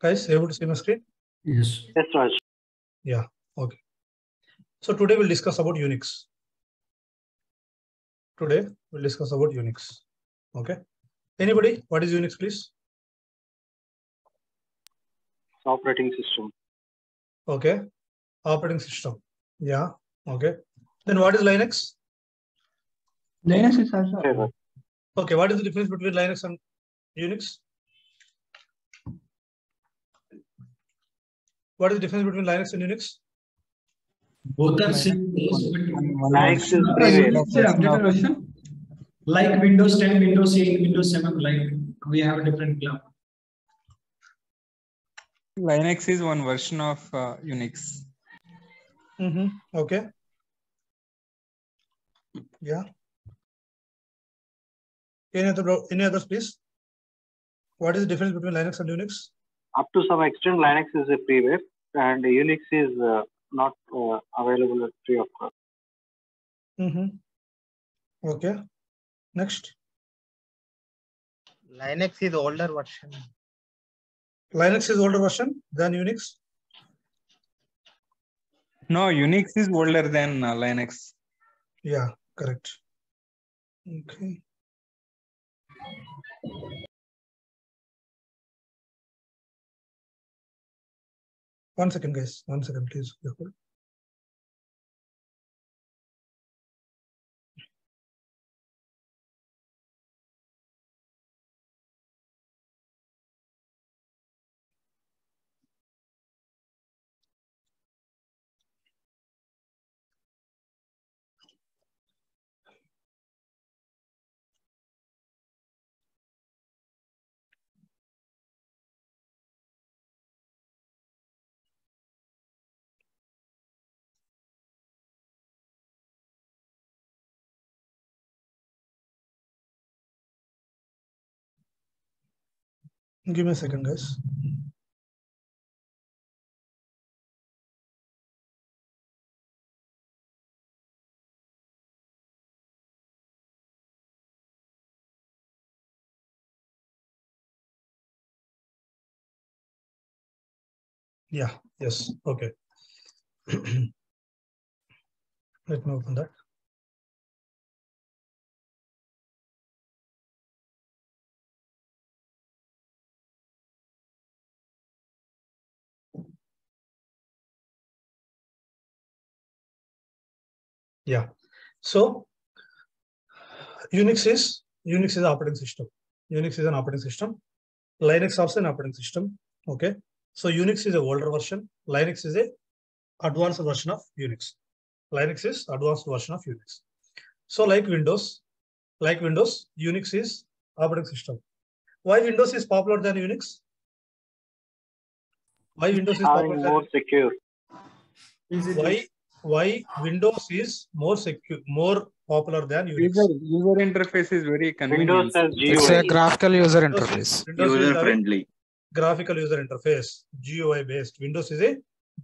Guys, able to see my screen? Yes. Yes, Raj. Yeah, okay. So today we'll discuss about Unix. Today we'll discuss about Unix. Okay. Anybody? What is Unix, please? Operating system. Okay. Operating system. Yeah. Okay. Then what is Linux? Linux is also Okay. What is the difference between Linux and Unix? What is the difference between Linux and Unix? Both are same. but Linux is Yes, previous. sir, updated version. Like Windows 10, Windows 8, Windows 7, like we have a different cloud. Linux is one version of uh, Unix. Mm-hmm. Okay. Yeah. Any other, any others, please? What is the difference between Linux and Unix? Up to some extent, Linux is a freeware and Unix is uh, not uh, available at free of cost. Mm-hmm. Okay. Next. Linux is older version. Linux is older version than Unix. No, Unix is older than uh, Linux. Yeah, correct. Okay. One second, guys. One second, please. Give me a second, guys. Yeah, yes, okay. Let me open that. Yeah. So Unix is Unix is operating system. Unix is an operating system. Linux also an operating system. Okay. So Unix is a older version. Linux is a advanced version of Unix. Linux is advanced version of Unix. So like Windows, like Windows, Unix is operating system. Why Windows is popular than Unix? Why Windows is popular? Having than- more secure. Is it why why Windows is more secure, more popular than Unix? User, user interface is very Windows convenient. has It's a graphical user interface. is- Windows user friendly. graphical user interface, GUI based. Windows is a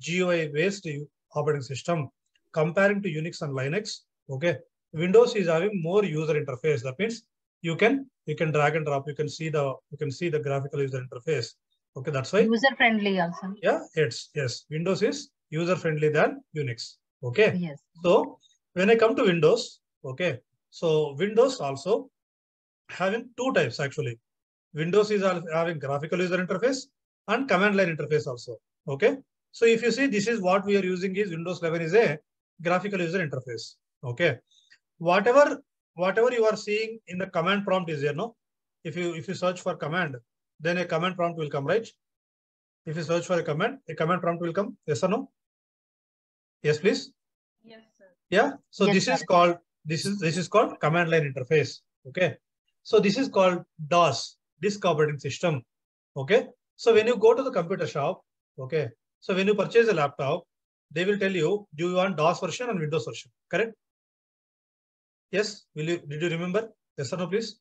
GUI based operating system. Comparing to Unix and Linux, okay, Windows is having more user interface. That means you can you can drag and drop. You can see the you can see the graphical user interface. Okay, that's why User friendly also. yeah, it's yes. Windows is user friendly than Unix. Okay. Yes. So when I come to Windows, okay, so Windows also having two types actually. Windows is having graphical user interface and command line interface also. Okay. So if you see this is what we are using is Windows 11 is a graphical user interface. Okay. Whatever whatever you are seeing in the command prompt is there, no? If you if you search for command, then a command prompt will come, right? If you search for a command, a command prompt will come. Yes or no? Yes, please. Yes, sir. Yeah. So Yes, this sir. is called this is this is called command line interface. Okay. So this is called DOS, disk operating system. Okay. So when you go to the computer shop, okay. So when you purchase a laptop, they will tell you, do you want DOS version and Windows version? Correct? Yes. Will you did you remember? Yes or no, please?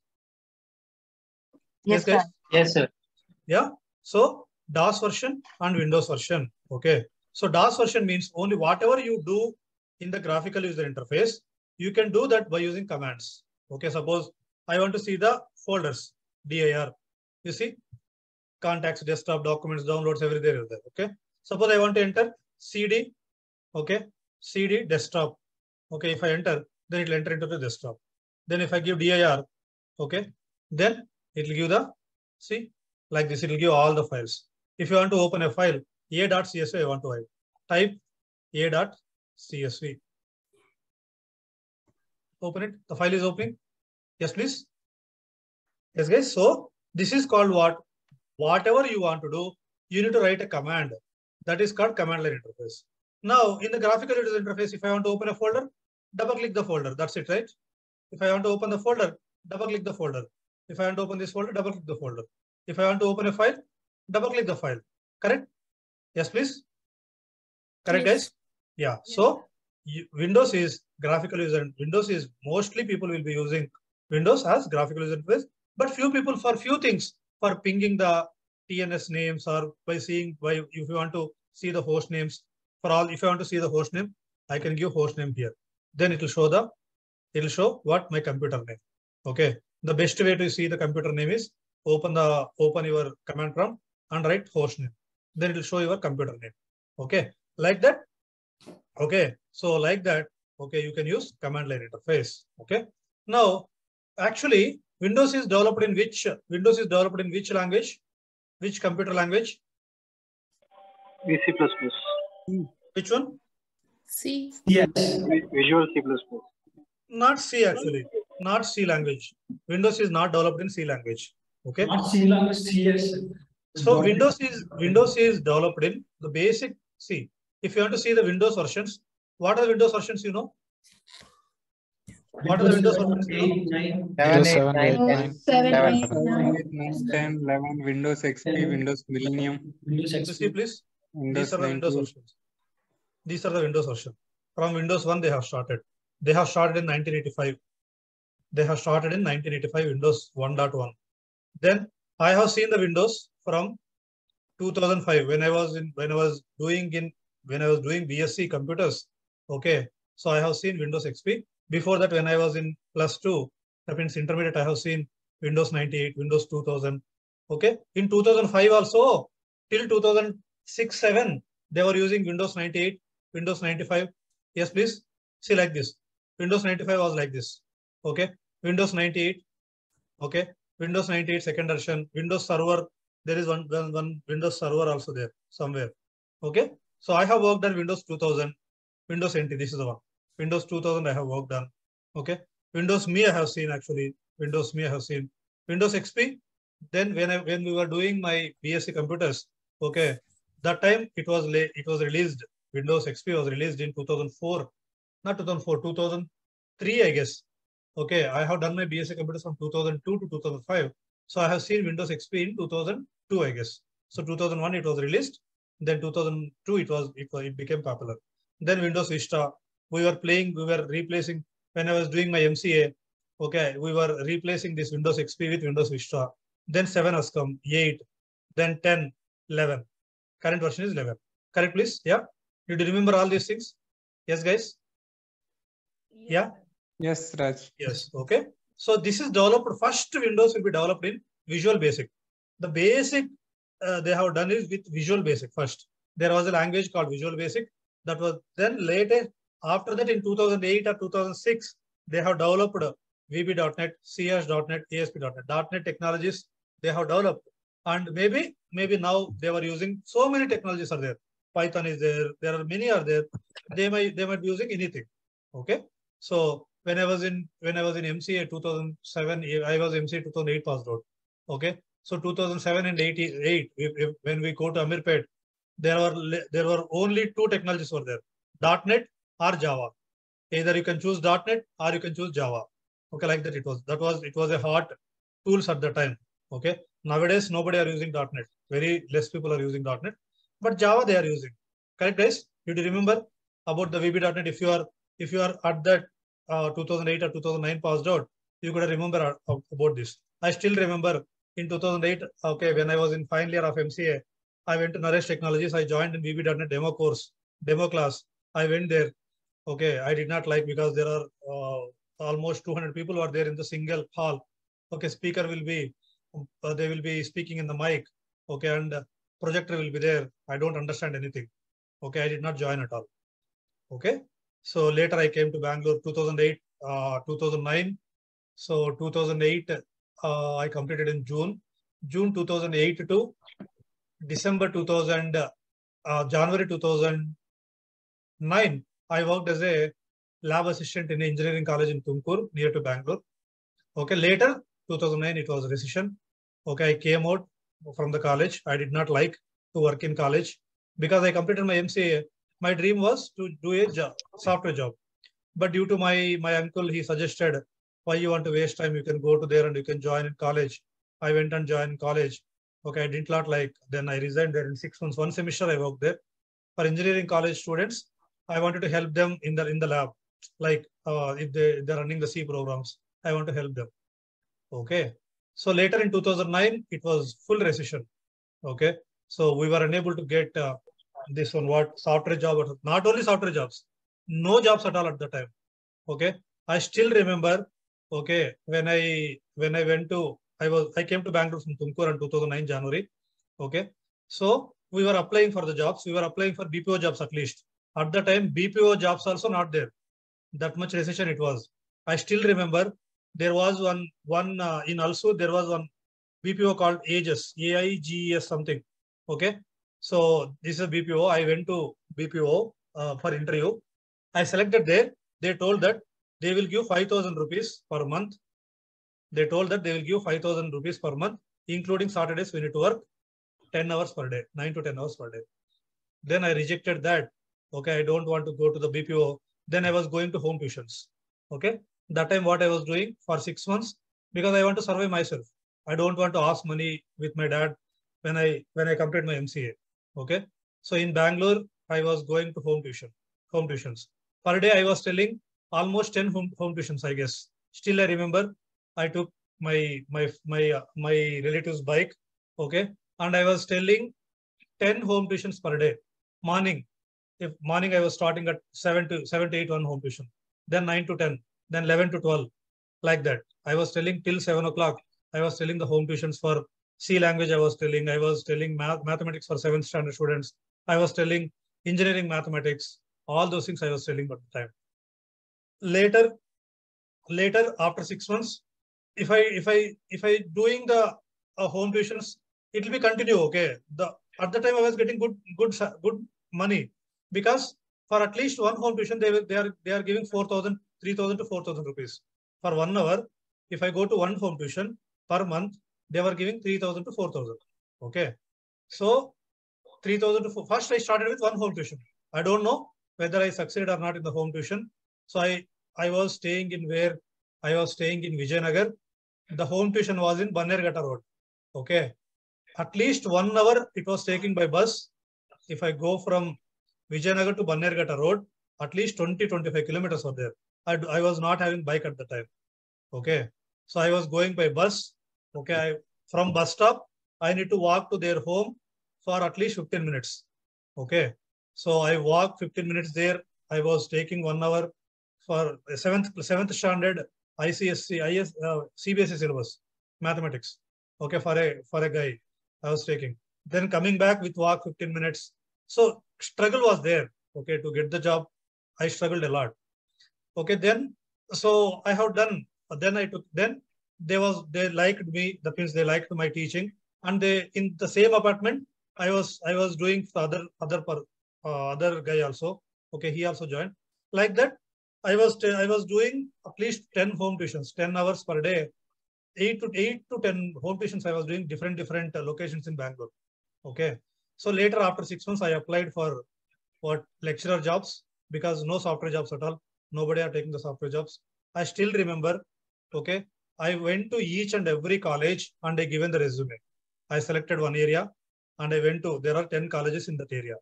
Yes, guys. sir. Yes, sir. Yeah. So DOS version and Windows version. Okay. So DOS version means only whatever you do in the graphical user interface, you can do that by using commands. Okay. Suppose I want to see the folders, dir. You see, contacts, desktop, documents, downloads, everything is there. Okay. Suppose I want to enter CD. Okay. CD desktop. Okay. If I enter, then it will enter into the desktop. Then if I give dir, okay, then it will give the, see, like this, it will give all the files. If you want to open a file, a.csv, I want to type a.csv. Open it. The file is opening. Yes, please. Yes, guys. So this is called what? Whatever you want to do, you need to write a command. That is called command line interface. Now, in the graphical user interface, if I want to open a folder, double click the folder. That's it, right? If I want to open the folder, double click the folder. If I want to open this folder, double click the folder. If I want to open a file, double click the file. Correct? Yes, please. Correct, Yes. guys? Yeah. Yes. So you, Windows is graphical user. Windows is mostly people will be using Windows as graphical user interface, but few people for few things for pinging the TNS names or by seeing by if you want to see the host names for all. If you want to see the host name, I can give host name here. Then it will show the it will show what my computer name. Okay. The best way to see the computer name is open the open your command prompt and write host name. Then it will show your computer name. Okay. Like that. Okay. So like that. Okay. You can use command line interface. Okay. Now, actually, Windows is developed in which Windows is developed in which language? Which computer language? VC++. Which one? C. Yes. Vi- Visual C++. Not C actually. Not C language. Windows is not developed in C language. Okay. Not C language, CS. So Windows is Windows is developed in the basic C. If you want to see the Windows versions, what are the Windows versions you know? What are the Windows versions you know? Eight, nine. Seven, eight, seven, nine, eight, ten. nine. Seven, Eleven. eight, nine. Eight, nine, ten, eleven, Windows XP, Windows Millennium, Windows XP. please. Windows These are the Windows versions. These are the Windows version. From Windows 1, they have started. They have started in 1985. They have started in 1985, Windows 1.1. Then I have seen the Windows from 2005 when I was in when I was doing in when I was doing BSc computers. Okay, so I have seen Windows XP. Before that, when I was in plus two, that means intermediate, I have seen Windows 98, Windows 2000. Okay, in 2005 also till 2006 7 they were using Windows 98, Windows 95. Yes, please. See like this. Windows 95 was like this. Okay. Windows 98. Okay. Windows 98 second version. Windows Server. There is one, one, one Windows Server also there somewhere. Okay. So I have worked on Windows 2000. Windows NT. This is the one. Windows 2000 I have worked on. Okay. Windows Me I have seen actually. Windows Me I have seen. Windows XP. Then when I when we were doing my BSc computers. Okay that time it was la- it was released windows xp was released in 2004 not 2004 2003 i guess okay i have done my bsc computers from 2002 to 2005 so i have seen windows xp in 2002 i guess. So 2001 it was released. Then 2002 it was it, it became popular. Then windows vista. We were playing we were replacing when i was doing my mca okay we were replacing this windows xp with windows vista. Then 7 has come 8 then 10 11 current version is 11 correct please? Yeah. You do remember all these things? Yes guys? Yeah. Yes, Raj. yes okay. So this is developed first windows will be developed in visual basic the basic uh, they have done is with visual basic first. There was a language called visual basic that was then later after that in 2008 or 2006 they have developed vb.net cs.net asp.net .net technologies they have developed. And maybe maybe now they were using so many technologies are there. Python is there there are many are there. They might they might be using anything. Okay? So when i was in when i was in mca 2007 i was mca 2008 passed out. Okay so 2007 and 88 if, if, when we go to Ameerpet there were there were only two technologies were there .net or java. Either you can choose .net or you can choose java. Okay like that it was that was it was a hot tools at the time. Okay nowadays nobody are using .net very less people are using .net but java they are using. Correct guys? You do remember about the vb.net if you are if you are at that uh, 2008 or 2009 passed out you could remember a- about this. I still remember in 2008 okay when i was in final year of mca i went to naresh technologies i joined in vb.net demo course demo class i went there okay i did not like because there are uh, almost 200 people were there in the single hall okay speaker will be uh, they will be speaking in the mic Okay, and uh, projector will be there. I don't understand anything. Okay, I did not join at all. Okay, so later I came to Bangalore 2008, uh, 2009. So 2008, uh, I completed in June. June 2008 to December 2000, uh, January 2009, I worked as a lab assistant in engineering college in Tumkur, near to Bangalore. Okay, later 2009, it was recession. Okay, I came out from the college. I did not like to work in college because I completed my MCA. My dream was to do a job, software job. But due to my my uncle, he suggested, why you want to waste time? You can go to there and you can join in college. I went and joined college. Okay, I did not lot like. Then I resigned there in six months. One semester I worked there. For engineering college students, I wanted to help them in the in the lab. Like uh, if they they're running the C programs, I want to help them. Okay. So later in 2009, it was full recession. Okay. So we were unable to get uh, this one, what software job, not only software jobs, no jobs at all at the time. Okay. I still remember, okay, when I when I went to I was I came to Bangalore from Tumkur in 2009 January. Okay. So we were applying for the jobs. We were applying for BPO jobs at least. At the time, BPO jobs also not there. That much recession it was. I still remember there was one one uh, in also there was one BPO called Aegis, AIGES something. Okay, so this is BPO. I went to BPO uh, for interview. I selected there. They told that they will give five thousand rupees per month. They told that they will give five thousand rupees per month, including Saturdays we need to work ten hours per day, nine to ten hours per day. Then I rejected that. Okay, I don't want to go to the BPO. Then I was going to home tuitions. Okay, that time what I was doing for six months because I want to survive myself. I don't want to ask money with my dad when I when I complete my MCA. Okay. So in Bangalore, I was going to home tuition, home tuitions. Per day, I was telling almost 10 home, home tuitions, I guess. Still, I remember I took my my my uh, my relative's bike. Okay. And I was telling 10 home tuitions per day. Morning. If morning I was starting at 7 to 7 to 8 one home tuition, then 9 to 10, then 11 to 12, like that. I was telling till 7 o'clock. I was telling the home tuitions for C language. I was telling, I was telling math, mathematics for seventh standard students. I was telling engineering mathematics. All those things I was telling at the time. Later, later after six months, if I if I if I doing the uh, home tuitions, it will be continue. Okay. The at the time I was getting good good good money because for at least one home tuition they they are they are giving 4,000 3,000 to 4,000 rupees for one hour. If I go to one home tuition per month, they were giving 3,000 to 4,000. Okay. So 3,000 to 4, first I started with one home tuition. I don't know whether I succeeded or not in the home tuition. So I, I was staying in where I was staying in Vijayanagar. The home tuition was in Bannerghatta Road. Okay. At least one hour it was taking by bus. If I go from Vijayanagar to Bannerghatta Road, at least 20, 25 kilometers were there. I, I was not having bike at the time. Okay. So I was going by bus. Okay. I, from bus stop, I need to walk to their home for at least 15 minutes. Okay. So I walked 15 minutes there. I was taking one hour for seventh seventh standard ICSE, IS, uh, CBSE syllabus, mathematics. Okay, for a for a guy, I was taking. Then coming back with walk 15 minutes. So struggle was there. Okay, to get the job, I struggled a lot. Okay, then so I have done. Then I took. Then they was they liked me. The means they liked my teaching, and they in the same apartment. I was I was doing for other other per, uh, other guy also. Okay, he also joined. Like that, I was I was doing at least ten home tuitions, ten hours per day, eight to eight to ten home tuitions. I was doing different different uh, locations in Bangalore. Okay, so later after six months, I applied for what lecturer jobs because no software jobs at all. Nobody are taking the software jobs. I still remember. Okay, I went to each and every college and I given the resume. I selected one area and I went to. There are ten colleges in that area.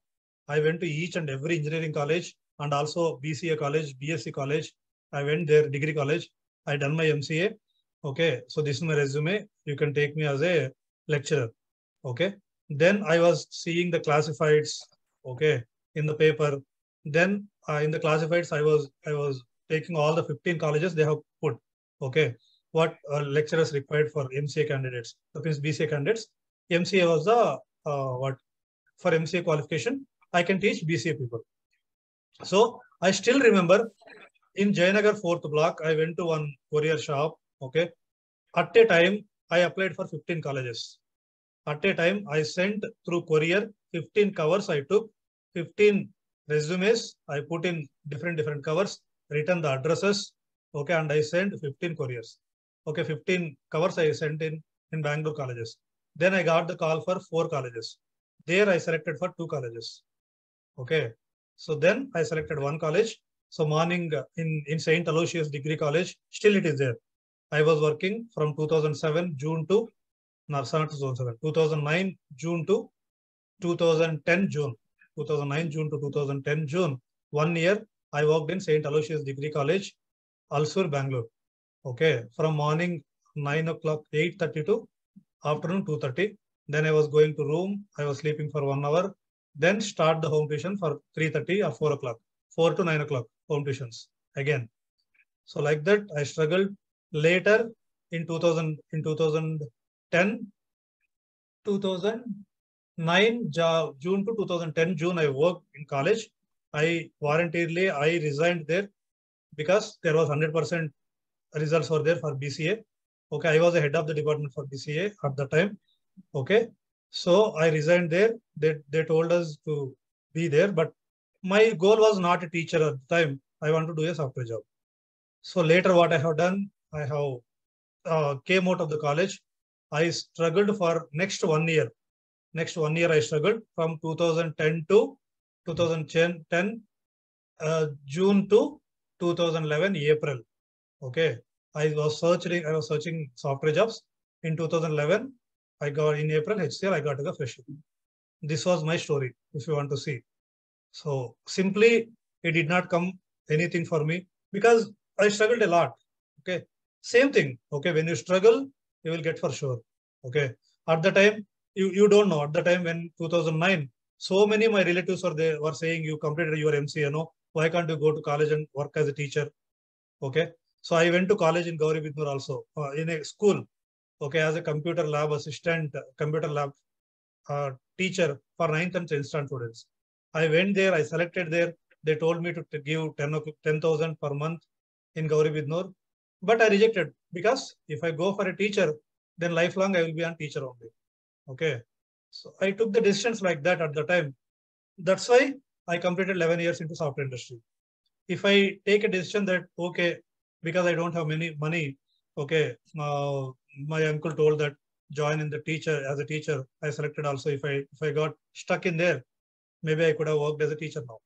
I went to each and every engineering college and also BCA college, BSc college. I went there, degree college. I done my MCA. Okay, so this is my resume. You can take me as a lecturer. Okay. Then I was seeing the classifieds. Okay, in the paper. Then uh, in the classifieds, I was I was taking all the 15 colleges they have put. Okay, what uh, lecturers required for MCA candidates, that means BCA candidates. MCA was the uh, what for MCA qualification. I can teach BCA people. So I still remember in Jayanagar fourth block, I went to one courier shop. Okay, at a time I applied for 15 colleges. At a time I sent through courier 15 covers. I took 15 resumes. I put in different different covers, written the addresses. Okay, and I sent 15 couriers. Okay, 15 covers I sent in in Bangalore colleges. Then I got the call for four colleges. There I selected for two colleges. Okay. So then I selected one college. So morning uh, in, in St. Aloysius Degree College, still it is there. I was working from 2007 June to, no, sorry, 2007, 2009 June to 2010 June. 2009 June to 2010 June. One year I worked in St. Aloysius Degree College, Alsur, Bangalore. Okay. From morning 9 o'clock, 8.30 to afternoon 2.30. Then I was going to room. I was sleeping for one hour. Then start the home tuition for 3.30 or 4 o'clock. 4 to 9 o'clock home tuitions again. So like that, I struggled. Later in 2000, in 2010, 2009, Ja- June to 2010, June, I worked in college. I voluntarily, I resigned there because there was 100% results were there for BCA. Okay, I was the head of the department for BCA at the time. Okay, so I resigned there. They, they told us to be there, but my goal was not a teacher at the time. I want to do a software job. So later, what I have done, I have uh, came out of the college. I struggled for next one year. Next one year, I struggled from 2010 to 2010, uh, June to 2011 April. Okay, I was searching. I was searching software jobs in 2011. I got in April HCL. I got the freshie. This was my story. If you want to see, so simply it did not come anything for me because I struggled a lot. Okay, same thing. Okay, when you struggle, you will get for sure. Okay, at the time you you don't know. At the time when 2009, so many my relatives were they were saying you completed your MCA. No, why can't you go to college and work as a teacher? Okay, so I went to college in Gauribidanur also uh, in a school. Okay, as a computer lab assistant, computer lab uh, teacher for 9th and 10th standard students. I went there, I selected there. They told me to, give 10 o- 10,000 per month in Gauribidanur. But I rejected because if I go for a teacher, then lifelong I will be on teacher only. Okay. So I took the decisions like that at the time. That's why I completed 11 years into software industry. If I take a decision that, okay, because I don't have many money, okay, uh, my uncle told that join in the teacher as a teacher. I selected also if I if I got stuck in there, maybe I could have worked as a teacher now.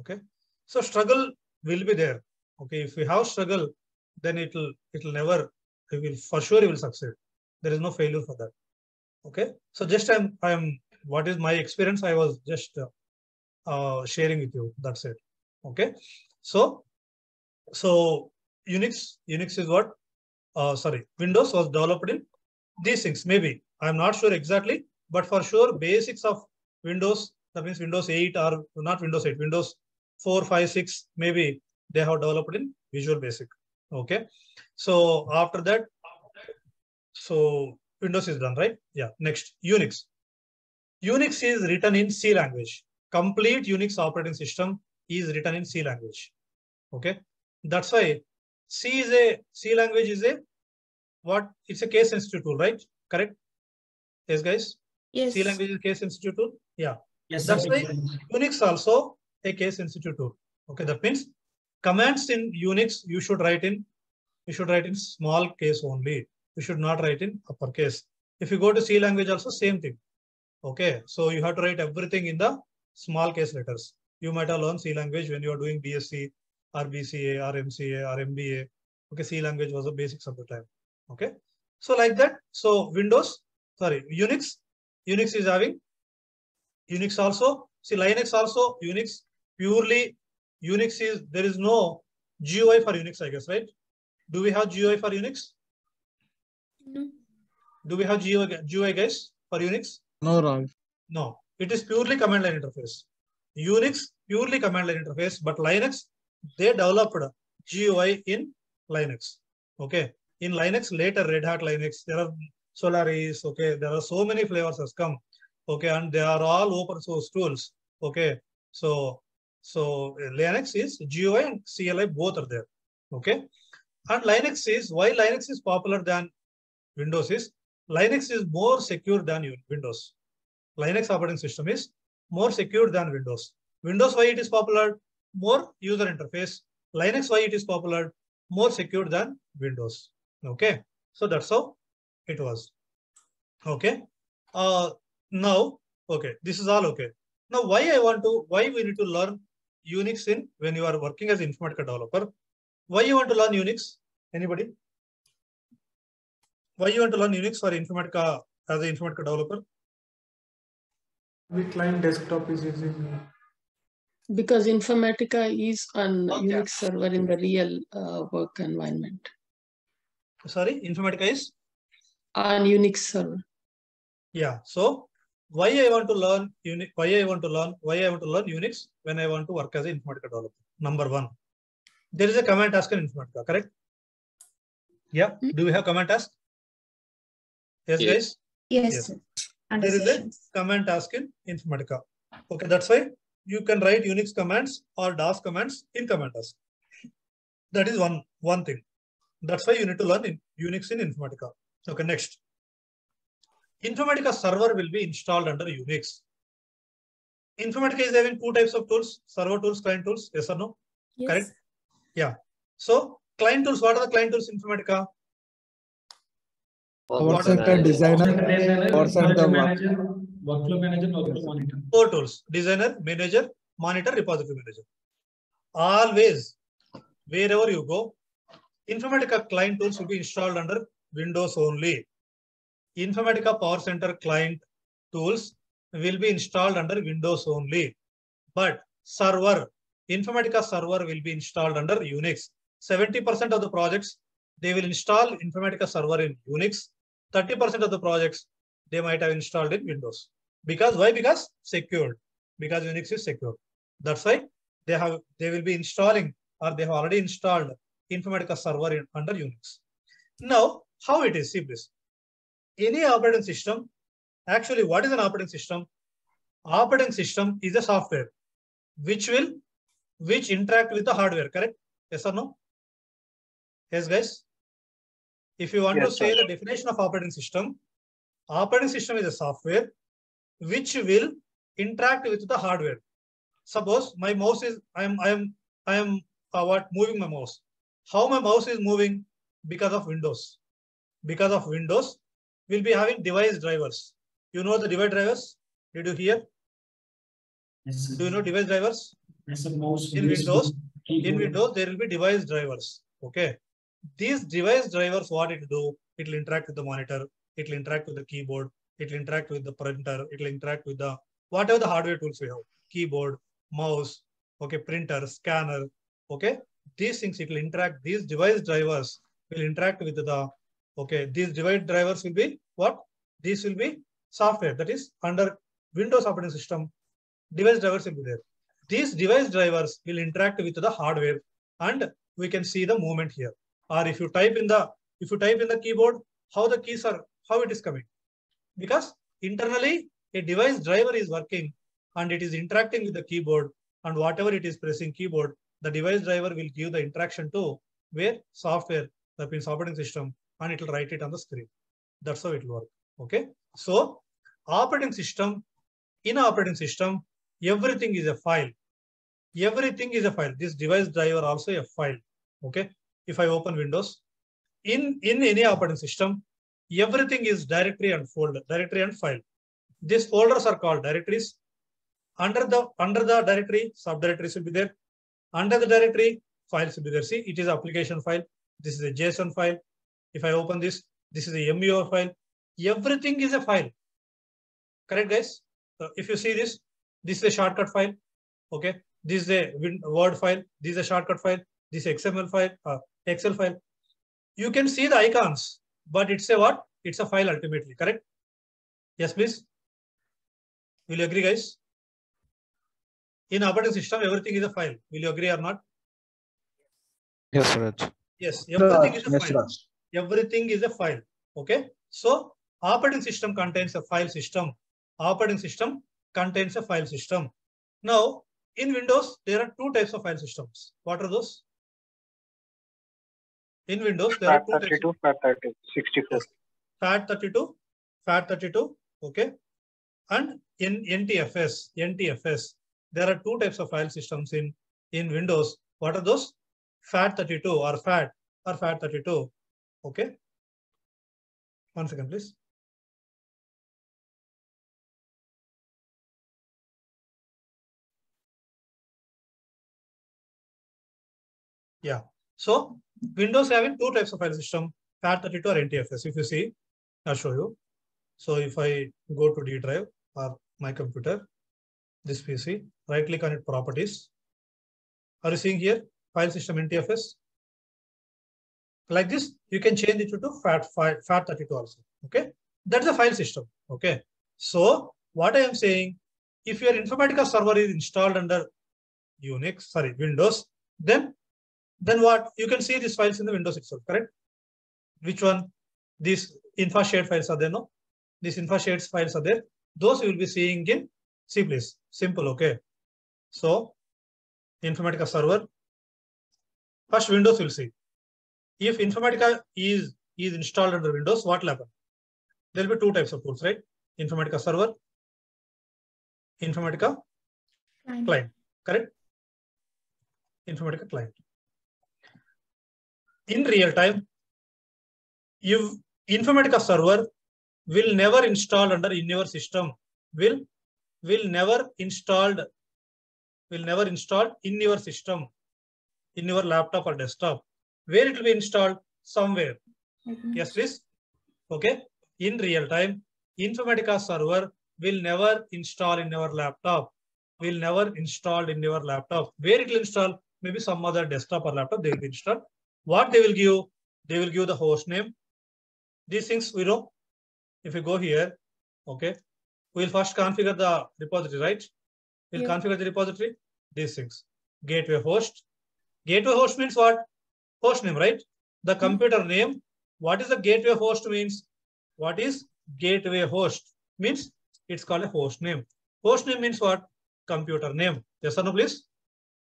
Okay. So struggle will be there. Okay. If we have struggle, then it'll it'll never it will for sure you will succeed. There is no failure for that. Okay. So just I'm I'm what is my experience? I was just uh, uh, sharing with you. That's it. Okay. So so Unix Unix is what? Uh, sorry, Windows was developed in these things. Maybe I'm not sure exactly, but for sure basics of Windows. That means Windows 8 or not Windows 8, Windows 4, 5, 6. Maybe they have developed in Visual Basic. Okay. So after that, so Windows is done, right? Yeah. Next, Unix. Unix is written in C language. Complete Unix operating system is written in C language. Okay. That's why C is a C language is a what? It's a case sensitive tool, right? Correct? Yes, guys. Yes. C language is case sensitive tool. Yeah. Yes, That's sir. why Unix also a case sensitive tool. Okay, that means commands in Unix you should write in you should write in small case only. You should not write in uppercase. If you go to C language, also same thing. Okay, so you have to write everything in the small case letters. You might have learned C language when you are doing BSc or BCA or MCA or Okay, C language was a basic of the time. Okay, so like that. So Windows, sorry, Unix, Unix is having Unix also. See Linux also Unix purely Unix is there is no GUI for Unix, I guess, right? Do we have GUI for Unix? No. Do we have GUI, GUI guys for Unix? No, Raj. No, it is purely command line interface. Unix purely command line interface, but Linux they developed GUI in Linux. Okay, in Linux later Red Hat Linux there are Solaris. Okay, there are so many flavors has come. Okay, and they are all open source tools. Okay, so so uh, Linux is GUI and CLI both are there. Okay, and Linux is why Linux is popular than Windows is Linux is more secure than Windows. Linux operating system is more secure than Windows. Windows why it is popular? More user interface. Linux why it is popular? More secure than Windows. Okay, so that's how it was. Okay, uh, now okay, this is all okay. Now why I want to why we need to learn Unix in when you are working as Informatica developer? Why you want to learn Unix? Anybody? Why you want to learn Unix for Informatica as an Informatica developer? The client desktop is using. Because Informatica is on Okay. Unix server in the real uh, work environment, Sorry, Informatica is on Unix server. yeah. So why I want to learn Unix? Why I want to learn? Why I want to learn Unix when I want to work as an Informatica developer? Number one, there is a command task in Informatica, correct? Yeah. Mm. Do we have command task? Yes, Yes. guys. Yes. Yes. There is a command task in Informatica. Okay, that's why you can write Unix commands or DOS commands in command task. That is one one thing. That's why you need to learn in Unix in Informatica. Okay, next. Informatica server will be installed under Unix. Informatica is having two types of tools, server tools, client tools. Yes or no? Correct? Yeah. So client tools, what are the client tools in Informatica? Power What center the- designer. Designer, Or center manager, workflow manager, workflow monitor. four tools designer manager monitor repository manager always wherever you go informatica client tools will be installed under windows only. Informatica power center client tools will be installed under windows only. But server informatica server will be installed under unix. 70% of the projects they will install informatica server in unix. 30% of the projects they might have installed in windows. Because why? Because secured. Because unix is secure that's why they have they will be installing or they have already installed informatica server in, under unix now how it is see please any operating system actually what is an operating system operating system is a software which will which interact with the hardware correct yes or no yes guys if you want to say sir. the definition of operating system operating system is a software which will interact with the hardware. Suppose my mouse is I am I am I am uh, what moving my mouse. How my mouse is moving because of Windows. Because of Windows, we'll be having device drivers. You know the device drivers? Did you hear? Yes. Do you know device drivers? Yes, mouse. In Windows, In. Windows, there will be device drivers. Okay. These device drivers, what it do? It will interact with the monitor. It will interact with the keyboard. It will interact with the printer. It will interact with the whatever the hardware tools we have. Keyboard, mouse, okay, printer, scanner. Okay. These things it will interact. These device drivers will interact with the okay. These device drivers will be what? These will be software that is under Windows operating system. Device drivers will be there. These device drivers will interact with the hardware and we can see the movement here. Or if you type in the if you type in the keyboard, how the keys are how it is coming. Because internally a device driver is working and it is interacting with the keyboard and whatever it is pressing keyboard, the device driver will give the interaction to where software, that means operating system, and it will write it on the screen. That's how it will work. Okay. So operating system, in operating system, everything is a file. Everything is a file. This device driver also a file. Okay. If I open Windows, in, in any operating system, everything is directory and folder, directory and file. These folders are called directories. Under the under the directory, subdirectories will be there. Under the directory, files there. See, it is application file. This is a JSON file. If I open this, this is a MUR file. Everything is a file. Correct, guys? So if you see this, this is a shortcut file. Okay. This is a Word file. This is a shortcut file. This is XML file, uh, Excel file. You can see the icons, but it's a what? It's a file ultimately, correct? Yes, please. Will you agree, guys? In operating system, everything is a file. Will you agree or not? Yes, Raj. Yes, everything is a file. Everything is a file. Okay. So operating system contains a file system. Operating system contains a file system. Now, in Windows, there are two types of file systems. What are those? In Windows, there are FAT two types. FAT32, FAT 30, 64. FAT32, FAT32, okay. And in NTFS, NTFS, there are two types of file systems in, in Windows. What are those? FAT32 or FAT or FAT32, okay. One second, please. Yeah, so Windows having two types of file system, FAT32 or NTFS. If you see, I'll show you. So if I go to D drive or my computer, this PC, right click on it properties. Are you seeing here file system NTFS? Like this, you can change it to FAT, FAT, FAT32 also. Okay, that's a file system. Okay, so what I am saying, if your Informatica server is installed under Unix, sorry, Windows, then then what you can see these files in the Windows itself, correct? Which one? These infra shared files are there, no? These infra shared files are there. Those you will be seeing in C. Simple, okay. So Informatica server. First Windows will see. If Informatica is, is installed under Windows, what will happen? There will be two types of tools, right? Informatica server, Informatica client, client correct? Informatica client in real time, you Informatica server will never install under in your system, will, will never installed, will never install in your system, in your laptop or desktop. Where it will be installed? Somewhere. Mm-hmm. Yes, please. Okay. In real time, Informatica server will never install in your laptop, will never installed in your laptop. Where it will install? Maybe some other desktop or laptop, they will be installed what they will give they will give the host name these things we know if you go here okay we'll first configure the repository right we'll Yeah. configure the repository. These things. Gateway host. Gateway host means what? Host name right? The hmm. computer name. What is the gateway host means? What is gateway host means? It's called a host name. Host name means what? Computer name. Yes or no please?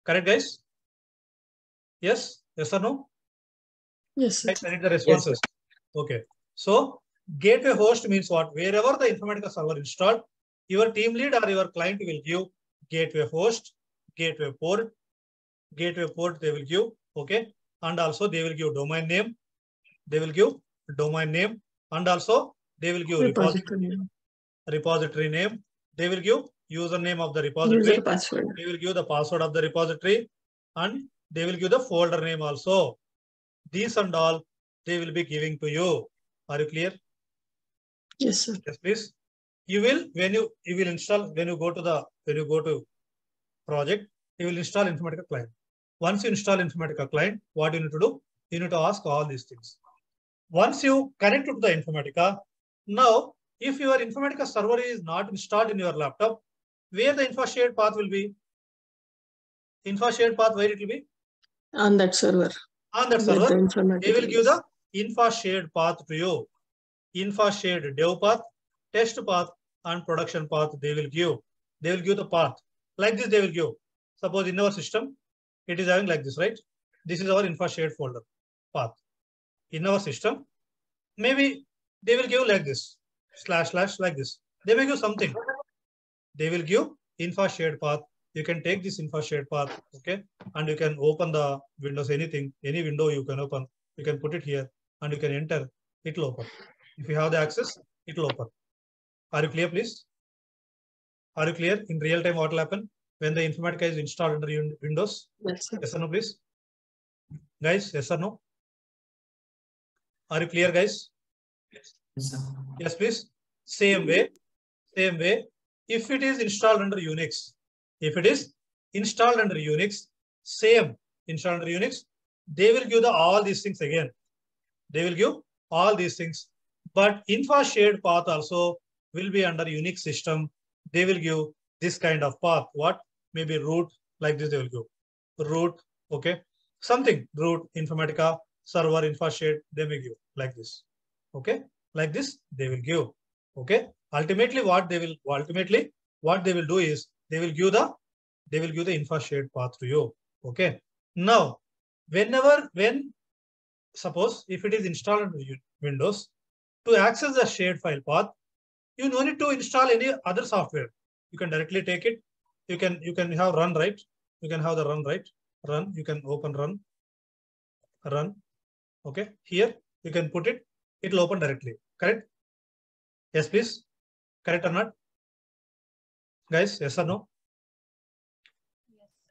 Correct guys? Yes? Yes or no? Yes. I need the responses. Okay. So gateway host means what? Wherever the Informatica server installed, your team lead or your client will give gateway host, gateway port, gateway port they will give. Okay. And also they will give domain name. They will give domain name. And also they will give repository, Repository. repository name. They will give username of the User repository. password. They will give the password of the repository and they will give the folder name also. These and all they will be giving to you. Are you clear? Yes, sir. Yes, please. You will, when you, you will install, when you go to the, when you go to project, you will install Informatica client. Once you install Informatica client, what you need to do? You need to ask all these things. Once you connect to the Informatica, now, if your Informatica server is not installed in your laptop, where the infra shared path will be? Infra shared path, where it will be? On that server. On that server, the they will give the infra shared path to you. Infra shared dev path, test path, and production path they will give. They will give the path. Like this, they will give. Suppose in our system, it is having like this, right? This is our infra shared folder path. In our system, maybe they will give like this, slash slash like this. They may give something. They will give infra shared path. You can take this infra shared path, okay? And you can open the Windows, anything, any window you can open. You can put it here and you can enter, it will open. If you have the access, it will open. Are you clear, please? Are you clear? In real time, what will happen when the Informatica is installed under Windows? Yes, sir. Yes or no, please? Guys, yes or no? Are you clear, guys? Yes, sir. Yes, please. Same way, same way. If it is installed under Unix, if it is installed under Unix, same installed under Unix, they will give the all these things again. They will give all these things. But infra shared path also will be under Unix system. They will give this kind of path. What? Maybe root like this they will give. Root, okay. Something root, Informatica, server, infra shared, they may give like this. Okay. like this they will give. Okay. Ultimately, what they will ultimately what they will do is they will give the they will give the infra shared path to you. Okay. Now, whenever when suppose if it is installed on Windows, to access the shared file path, you no need to install any other software. You can directly take it. You can you can have run right. You can have the run right. Run. You can open run. Run. Okay. Here you can put it. It will open directly. Correct? Yes, please. Correct or not? Guys, yes or no?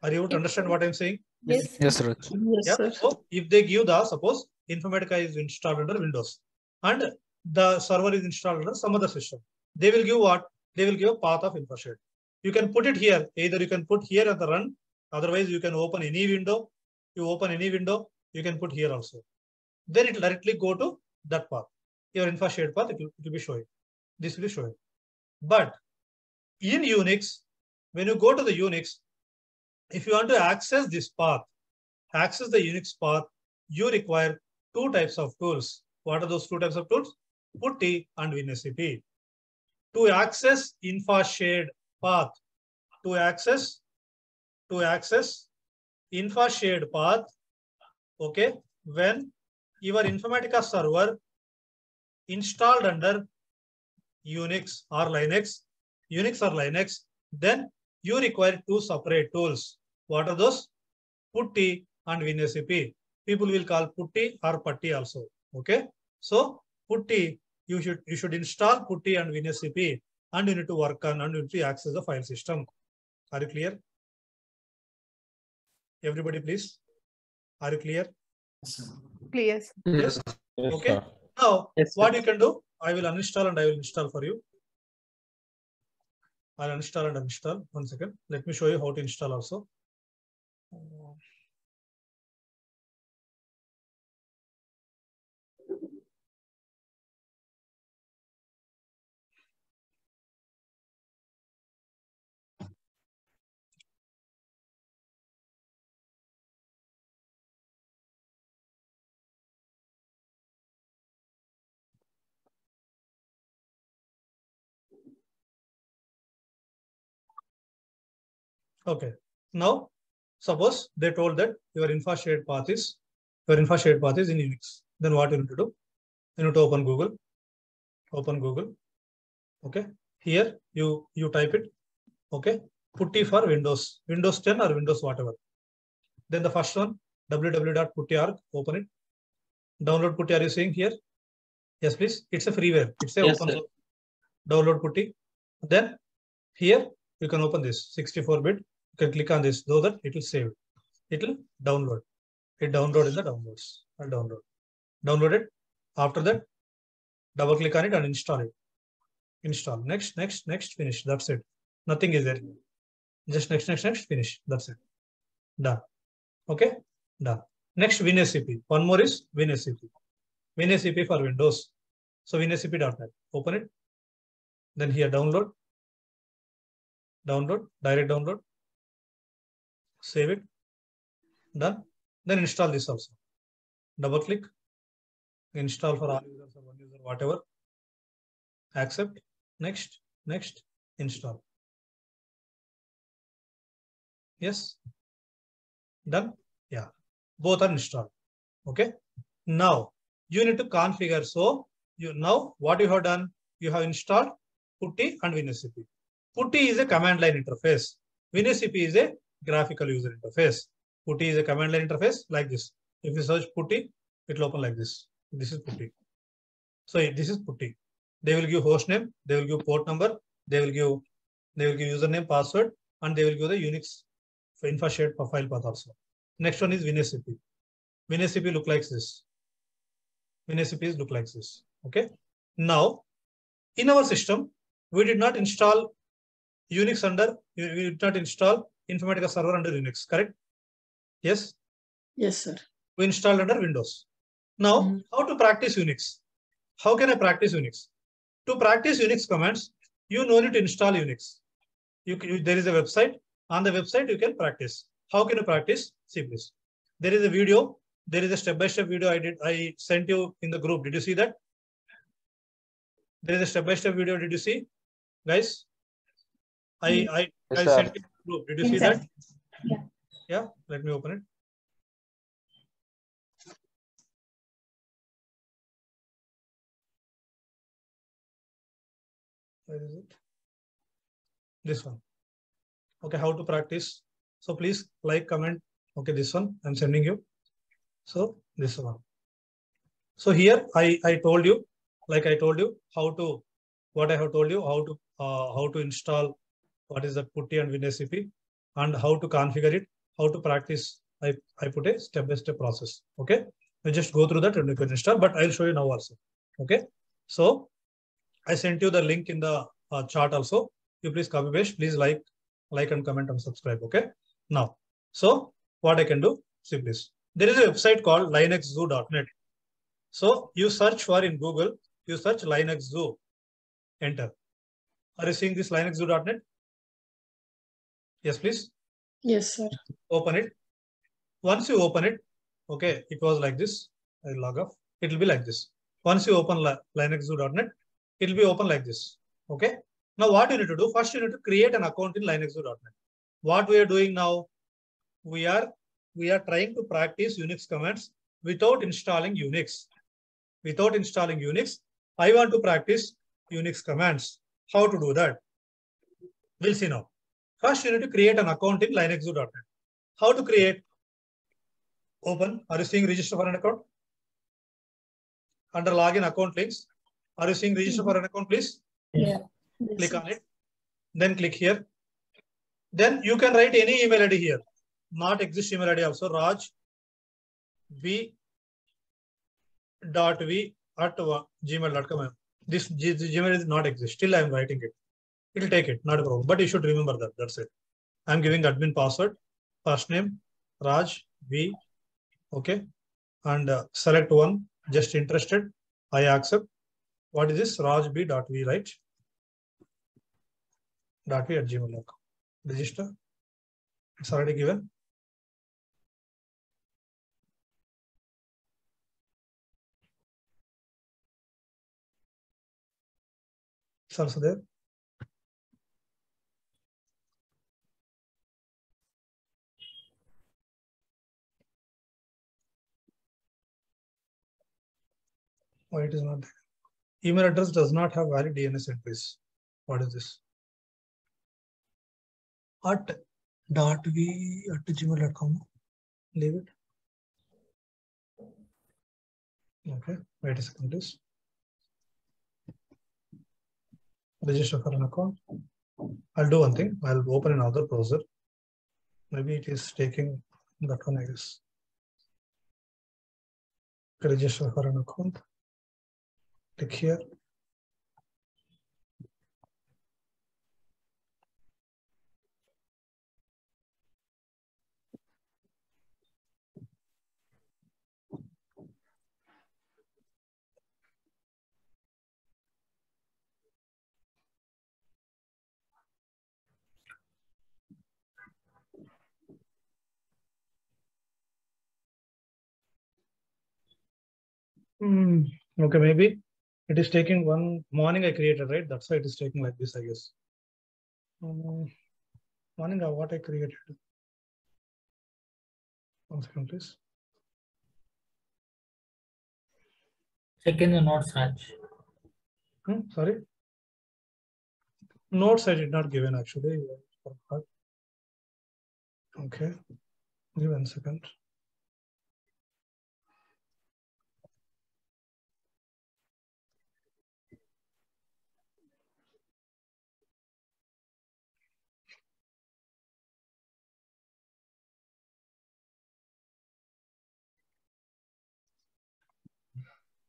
Are you able to understand what I'm saying? Yes. Yes, Raj. Yes, Yeah. sir. So if they give the suppose Informatica is installed under Windows and the server is installed under some other system, they will give what? They will give a path of infrastructure. You can put it here. Either you can put here at the run. Otherwise, you can open any window. You open any window, you can put here also. Then it will directly go to that path. Your infra shared path, it will, it will be showing. This will be showing. But in Unix, when you go to the Unix, if you want to access this path, access the Unix path, you require two types of tools. What are those two types of tools? PuTTY and WinSCP. To access infra shared path, to access, to access infra shared path, okay, when your Informatica server installed under Unix or Linux, Unix or Linux, then you require two separate tools. What are those? PuTTY and WinSCP. People will call PuTTY or PuTTY also. Okay. So PuTTY, you should you should install PuTTY and WinSCP and you need to work on and you need to access the file system. Are you clear? Everybody, please. Are you clear? Clear. Mm-hmm. Yes. Okay. Now, Yes, what you can do? I will uninstall and I will install for you. I'll uninstall and uninstall. One second. Let me show you how to install also. Okay. Now, suppose they told that your infra shared path is your infra shared path is in Unix. Then what you need to do? You need to open Google. Open Google. Okay. Here you you type it. Okay. Putty for Windows, Windows 10 or Windows whatever. Then the first one, www.putty.org. Open it. Download Putty. Are you seeing here? Yes, please. It's a freeware. It's a Yes, open source. Download Putty. Then here you can open this 64 bit. You can click on this so that it will save. It will download. It download in the downloads. I'll download. Download it. After that, double click on it and install it. Install. Next, next, next, finish. That's it. Nothing is there. Just next, next, next, finish. That's it. Done. Okay. Done. Next, WinSCP. One more is WinSCP. WinSCP for Windows. So WinSCP.net. Open it. Then here download. Download. Direct download. Save it. Done. Then install this also. Double click. Install for all users or one user, whatever. Accept. Next. Next. Install. Yes. Done. Yeah. Both are installed. Okay. Now you need to configure. So you now what you have done, you have installed PuTTY and WinSCP. PuTTY is a command line interface. WinSCP is a graphical user interface. PuTTY is a command line interface like this. If you search PuTTY, it will open like this. This is PuTTY. So this is PuTTY. They will give host name, they will give port number, they will give they will give username, password, and they will give the Unix infra shared file path also. Next one is WinSCP. WinSCP look like this. WinSCP is look like this. Okay. Now, in our system, we did not install Unix under, we did not install Informatica server under Unix, correct? Yes, Yes, sir. we installed under Windows. Now, Mhm. how to practice Unix? How can I practice Unix? To practice Unix commands, you no need to install Unix. You, you- there is a website. On the website, you can practice. How can you practice? See please. There is a video. There is a step-by-step video I did. I sent you in the group. Did you see that? There is a step-by-step video. Did you see, guys? I I Yes, I sent it. Group. Did you see that? Yeah. Yeah. Let me open it. Where is it? This one. Okay, how to practice. So please like, comment. Okay, this one I'm sending you. So this one. So here I, I told you, like I told you, how to, what I have told you, how to, uh, how to install, what is that putty and WinSCP and how to configure it, how to practice. I, I put a step-by-step process. Okay. You just go through that and you can install, but I'll show you now also. Okay. So I sent you the link in the uh, chart also. You please copy paste, please like, like and comment and subscribe. Okay. Now, so what I can do, see please. There is a website called linuxzoo.net. So you search for in Google, you search Linux Zoo, enter. Are you seeing this linuxzoo.net? Yes, please Yes, sir. open it. Once you open it, okay, it was like this. I log off. It will be like this. Once you open li- linuxzoo.net, it will be open like this. Okay. Now what you need to do? First, you need to create an account in linuxzoo.net. What we are doing now, we are we are trying to practice Unix commands without installing Unix. Without installing Unix, I want to practice Unix commands. How to do that? We'll see now. First, you need to create an account in linuxzoo.net. How to create? Open. Are you seeing register for an account? Under login account links. Are you seeing register for an account, please? Yeah. Click on it. Then click here. Then you can write any email ID here. Not exist email ID also. Raj v dot V at wa- gmail.com. This, this Gmail is not exist. Still I am writing it. It'll take it, not a problem. But you should remember that. That's it. I'm giving admin password, first name, Raj V. Okay. And uh, select one, just interested. I accept. What is this? Raj B dot V, right? Dot V at gmail.com. Register. It's already given. It's also there. Why it is not there? Email address does not have valid DNS entries. What is this? At dot v at gmail.com. Leave it. Okay, wait a second, please. Register for an account. I'll do one thing. I'll open another browser. Maybe it is taking that one, I guess. Register for an account. Click here. Hmm, okay, maybe it is taking one morning I created, right? That's why it is taking like this, I guess. Um, morning, what I created. One second, please. Check in the notes, Raj. Hmm, sorry. Notes I did not given actually. Okay. Give one second.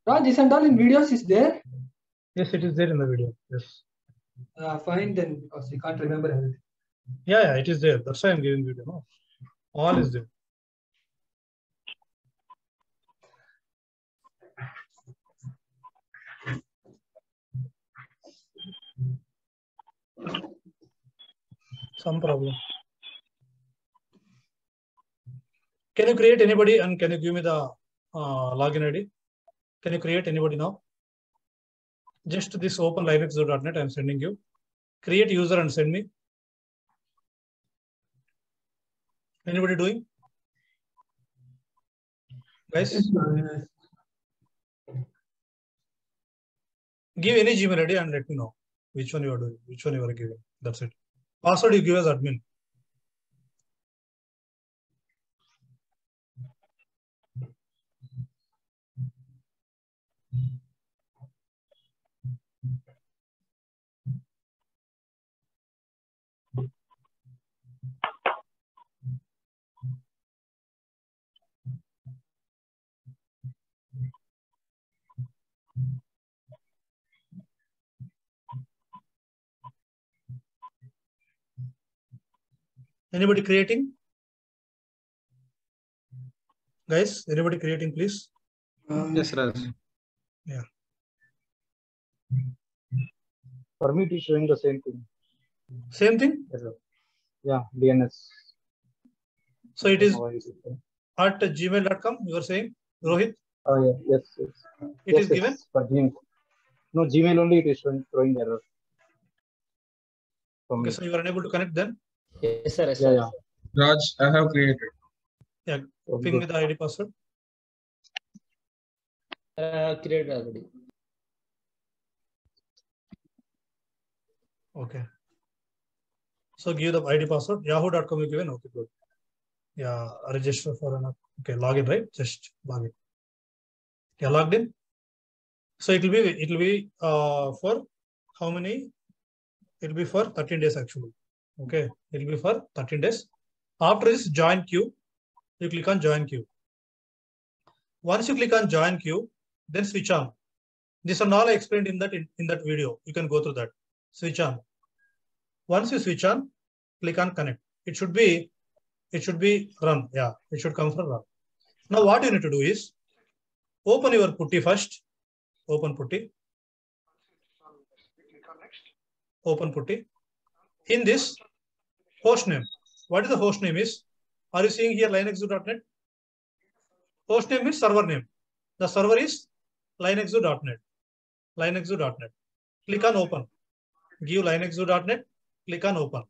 Raj, this and all in videos is there? Yes, it is there in the video. Yes. Uh, fine then, because you can't remember everything. Yeah, yeah, it is there. That's why I'm giving video. No, all is there. Some problem. Can you create anybody and can you give me the uh, login ID? Can you create anybody now? Just this open linuxzoo.net I'm sending you. Create user and send me. Anybody doing? Guys, give any Gmail ID and let me know which one you are doing, which one you are giving. That's it. Password you give as admin. Anybody creating? Guys, anybody creating, please? Um, yes, Raj. Yeah. For me, it is showing the same thing. Same thing? Yes, sir. Yeah, DNS. So it is How is it? at gmail.com, you are saying, Rohit? Oh, yeah. Yes, yes. It yes, is given? For Gmail. No, Gmail only it is showing, throwing error. For me. Okay, so you are unable to connect then? Yes, sir. Yes, Yeah, sir. yeah. Raj, I have created. Yeah, So ping with the ID password. Uh, created already. Okay. So give the ID password. Yahoo.com you given. Okay, good. Yeah, register for an okay, login, right? Just log in. Yeah, logged in. So it will be it will be uh for how many? It will be for 13 days actually. Okay, it will be for 13 days. After this join queue, you click on join queue. Once you click on join queue, then switch on. This and all I explained in that in, in that video. You can go through that. Switch on. Once you switch on, click on connect. It should be it should be run. Yeah, it should come from run. Now what you need to do is open your putty first. Open putty. Open putty. In this host name, what is the host name is? Are you seeing here linuxzoo.net? Host name is server name. The server is linuxzoo.net. linuxzoo.net. Click on open. Give linuxzoo.net. Click on open.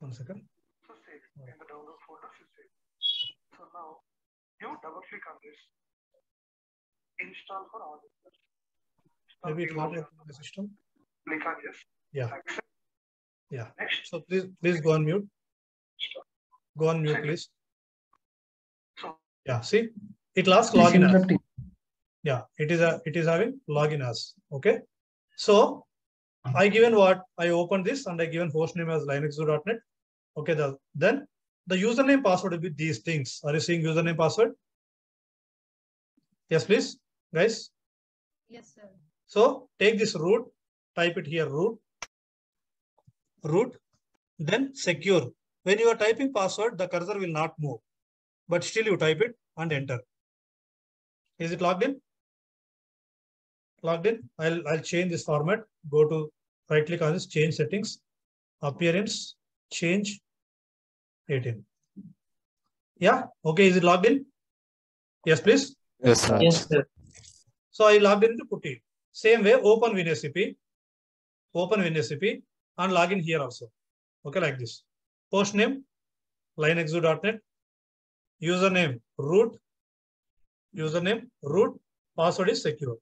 One second. So now you double click on this. Install for all. Maybe it not open the system. Click on yes. Yeah. Yeah. So please, please go on mute. Go on mute, please. Yeah. See, it asks Please login as. Yeah, it is a it is having login as. Okay. So I given what I opened this and I given host name as linuxzoo.net. Okay. The then the username password will be these things. Are you seeing username password? Yes, please, guys. Yes, sir. So take this root, type it here root, root, then secure. When you are typing password, the cursor will not move, but still you type it and enter. Is it logged in? Logged in. I'll I'll change this format. Go to right click on this, change settings, appearance, change 18. Yeah. Okay. Is it logged in? Yes, please. Yes, sir. Yes, sir. So I logged in into Putty. Same way, open WinSCP, open WinSCP and log in here also. Okay, like this. Host name, linuxzoo.net, username root, username root, password is secure.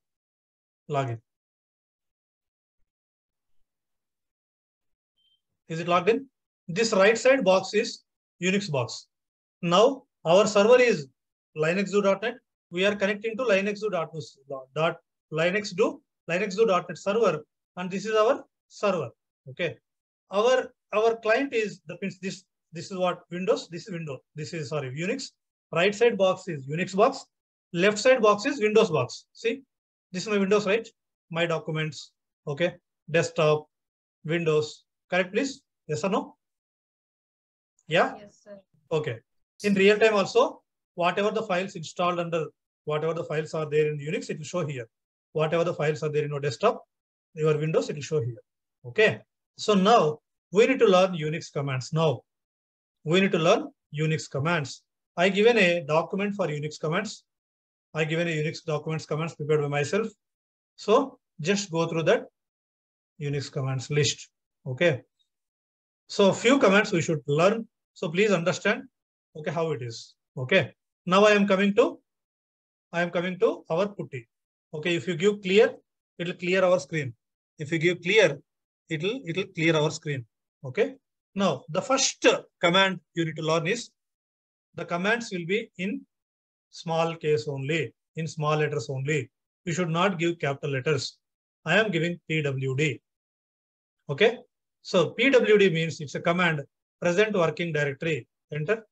Login. Is it logged in? This right side box is Unix box. Now our server is linuxzoo.net. We are connecting to linuxzoo.net dot linux do linuxzoo.net server, and this is our server. Okay. Our our client is the this this is what Windows, this is Windows, this is sorry, Unix. Right side box is Unix box, left side box is Windows box. See, this is my Windows, right? My documents, okay, desktop, Windows. Correct, please? Yes or no? Yeah? Yes, sir. Okay. In real time also, whatever the files installed under, whatever the files are there in Unix, it will show here. Whatever the files are there in your desktop, your Windows, it will show here. Okay. So now we need to learn Unix commands. Now we need to learn Unix commands. I given a document for Unix commands. I given a Unix documents commands prepared by myself. So just go through that Unix commands list. Okay. So few commands we should learn. So please understand, okay, how it is. Okay. Now I am coming to, I am coming to our putty. Okay. If you give clear, it will clear our screen. If you give clear, it will, it will clear our screen. Okay. Now the first command you need to learn is the commands will be in small case only, in small letters only. You should not give capital letters. I am giving PWD. Okay. So PWD means it's a command present working directory. Enter.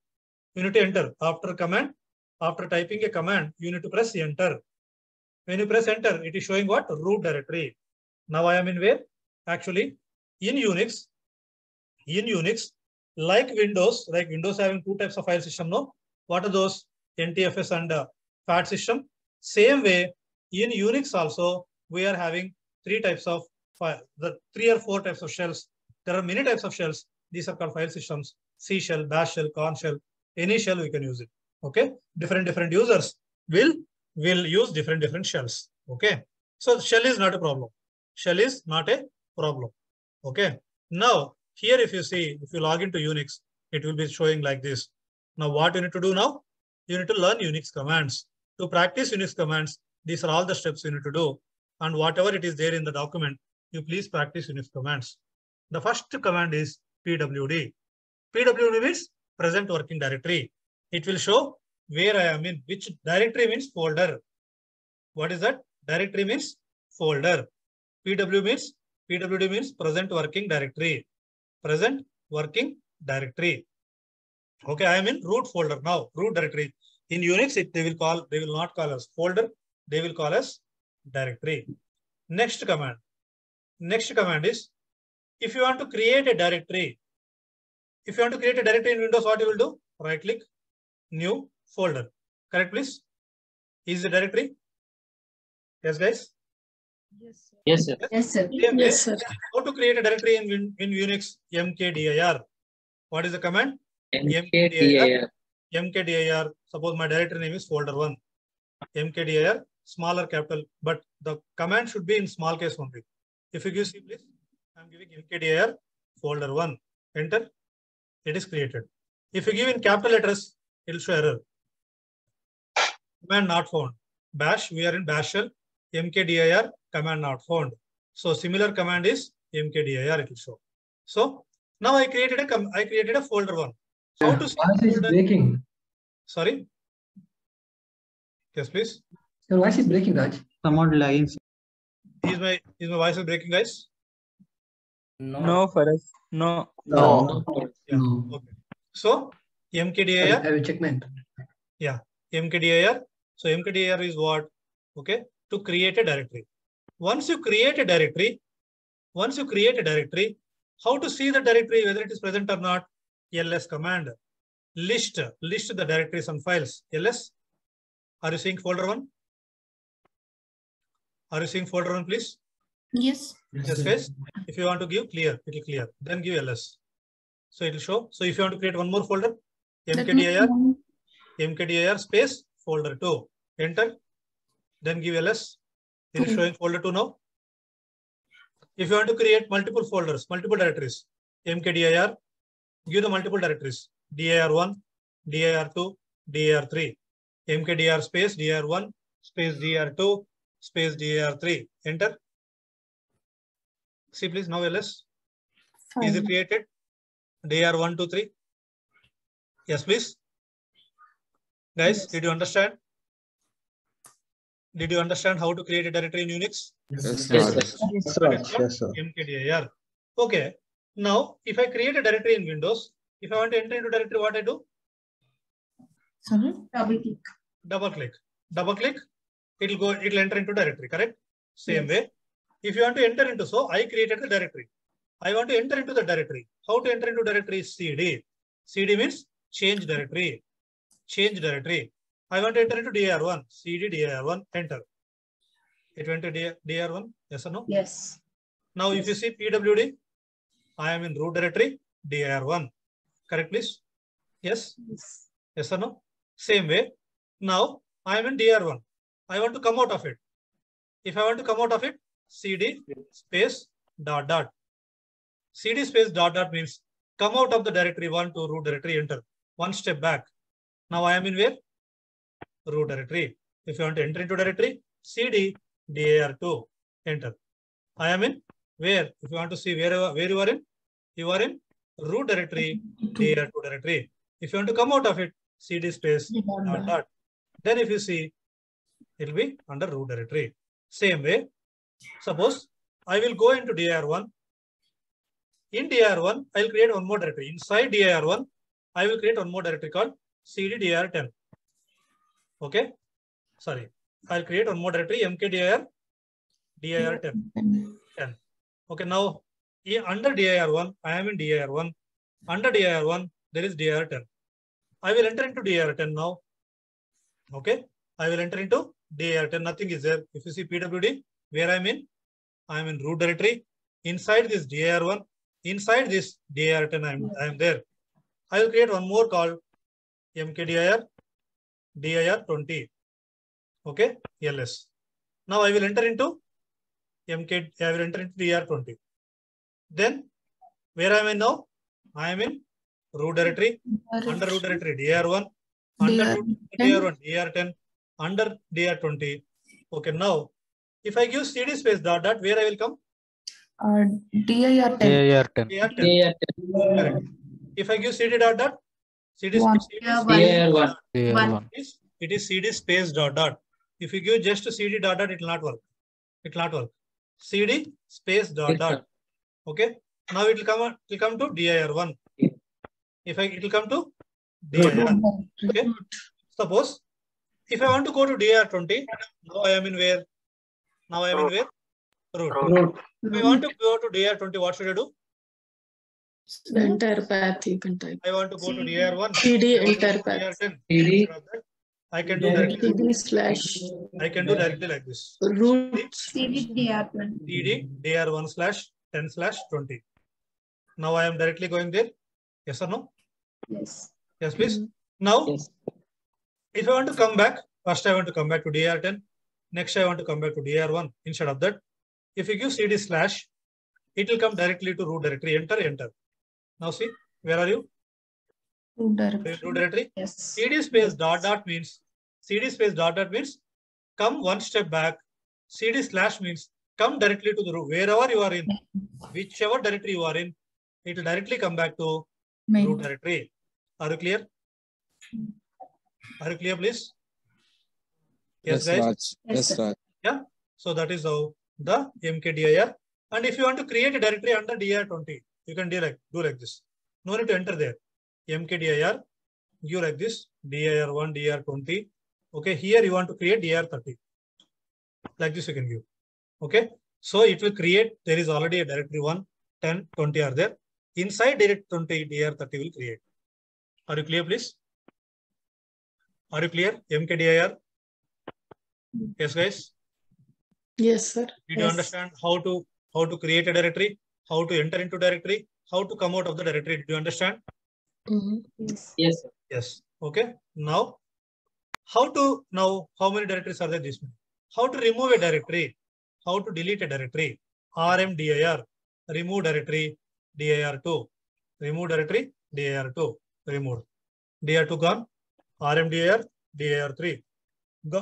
You need to enter after command. After typing a command, you need to press enter. When you press enter, it is showing what root directory. Now I am in where? Actually, in Unix, in Unix, like Windows, like Windows having two types of file system, no? What are those? NTFS and uh, FAT system. Same way, in Unix also, we are having three types of file, the three or four types of shells. There are many types of shells. These are called file systems. C shell, bash shell, Korn shell, any shell we can use it. Okay. Different, different users will, will use different, different shells. Okay. So shell is not a problem. Shell is not a problem. Okay. Now, here if you see, if you log into Unix, it will be showing like this. Now, what you need to do now? You need to learn Unix commands. To practice Unix commands, these are all the steps you need to do. And whatever it is there in the document, you please practice Unix commands. The first command is pwd. pwd means present working directory. It will show where I am in, which directory means folder. What is that? Directory means folder. pw means pwd means present working directory. Present working directory. Okay, I am in root folder now, root directory. In Unix, it, they will call, they will not call us folder, they will call us directory. Next command. Next command is, if you want to create a directory, if you want to create a directory in Windows, what you will do? Right click, new folder. Correct, please? Is the directory? Yes, guys? Yes, sir. Yes, sir. Same way, Yes, sir. How to create a directory in, Win- in Unix? mkdir. What is the command? MKDIR. mkdir. Suppose my directory name is folder one. mkdir, smaller capital, but the command should be in small case only. If you give C, please, I'm giving mkdir folder one. Enter. It is created. If you give in capital letters, it will show error. Command not found. Bash, we are in bash shell. Mkdir, command not found. So similar command is mkdir, it will show. So now I created a com- I created a folder one. How to see is breaking. Sorry. Yes, please. Your voice is breaking, Raj. Someone lying. Is my is my voice is breaking, guys? No, for us. No. No. Yeah. Okay. So mkdir, I will check mine. yeah, mkdir. So mkdir is what? Okay, to create a directory. Once you create a directory, once you create a directory, how to see the directory whether it is present or not? ls command. List list the directories and files. ls. Are you seeing folder one? Are you seeing folder one, please? Yes. Yes, guys. If you want to give clear, it will clear. Then give ls. So it will show. So if you want to create one more folder, Let me mkdir, mkdir space folder two. Enter. Then give ls. It is Mhm. showing folder two now. If you want to create multiple folders, multiple directories, mkdir, give the multiple directories. dir1, dir2, dir3. mkdir space dir1 space dir2 space dir3. Enter. See please now ls. Fine. Is it created? DR one, two, three. Yes, please. Guys, Yes. did you understand? Did you understand how to create a directory in Unix? Yes, sir. Yes, Raj. Yes, sir. mkdir. Okay. Now, if I create a directory in Windows, if I want to enter into directory, what I do? Sorry. Double click. Double click. Double click. It'll go. It'll enter into directory. Correct. Same Yes. way. If you want to enter into, so I created the directory. I want to enter into the directory. How to enter into directory is CD. CD means change directory. Change directory. I want to enter into DR1. CD DR1. Enter. It went to DR, DR1. Yes or no? Yes. Now, if you see PWD, I am in root directory DR1. Correct, please? Yes? Yes. Yes or no? Same way. Now, I am in DR1. I want to come out of it. If I want to come out of it, cd space dot dot. cd space dot dot means come out of the directory one to root directory, enter. One step back. Now I am in where? Root directory. If you want to enter into directory, cd dir2, enter. I am in where? If you want to see where, where you are in, you are in root directory, dir2 directory. If you want to come out of it, cd space dot dot. Then if you see, it will be under root directory. Same way, suppose I will go into dir1. In dir1, I will create one more directory. Inside dir1, I will create one more directory called cddir10. Okay. Sorry. I'll create one more directory mkdir dir10. 10. Okay. Now, under dir1, I am in dir1. Under dir1, there is dir10. I will enter into dir10 now. Okay. I will enter into dir10. Nothing is there. If you see pwd, where I'm in, I'm in root directory. Inside this dir1, inside this dir10, I'm, I'm there. I will create one more called mkdir dir20. Okay, ls. Now I will enter into mk, I will enter into dir20. Then where am I now? I am in root directory, under root directory dir1, under root dir1, dir10, under dir20. Okay, now if I give cd space dot dot, where I will come? Uh, dir10. AR10. dir10. Correct. If I give cd dot dot, cd One. space AR1. AR1. is it is cd space dot dot. If you give just cd dot dot, it will not work. It will not work. cd space dot Yes, dot. sir. Okay. Now it will come. It will come to dir1. If I it will come to dir. One. Okay. Suppose if I want to go to dir20, now I am in where? Now I am in where? Root. Root. If I want to go to dir20, what should I do? The entire path you can type. I want to go to dir1. CD I want to entire path. dir10. CD. Instead of that, I can do directly. CD slash I can do directly like this. root CDDR1. dd dr1 slash 10 slash 20. Now I am directly going there. Yes or no? Yes. Yes, please. Mm-hmm. Now, Yes. if I want to come back, first I want to come back to dr10. Next, I want to come back to dr1. Instead of that, if you give cd slash, it will come directly to root directory. Enter, enter. Now see, where are you? root Root directory. directory. Yes. cd space dot dot means cd space dot dot means come one step back. cd slash means come directly to the root wherever you are in, whichever directory you are in, it will directly come back to Main. root directory. Are you clear? Are you clear, please? Yes, guys. Yes, Yes, sir. Raj. Yeah. So that is how the mkdir. And if you want to create a directory under dir20, you can do like do like this. No need to enter there. mkdir, give like this, dir1, dir20. Okay, here you want to create dir30. Like this you can give. Okay. So it will create, there is already a directory 1, 10, 20 are there. Inside direct 20, dir30 will create. Are you clear, please? Are you clear? mkdir. Yes, guys. Yes, sir. Did you understand how to how to create a directory, how to enter into directory, how to come out of the directory? Do you understand? Mhm. Yes. Yes. Yes. Okay. Now, how to now how many directories are there? This many. How to remove a directory? How to delete a directory? rmdir remove directory dir2 remove directory dir2 removed dir2 gone rmdir dir3 Go,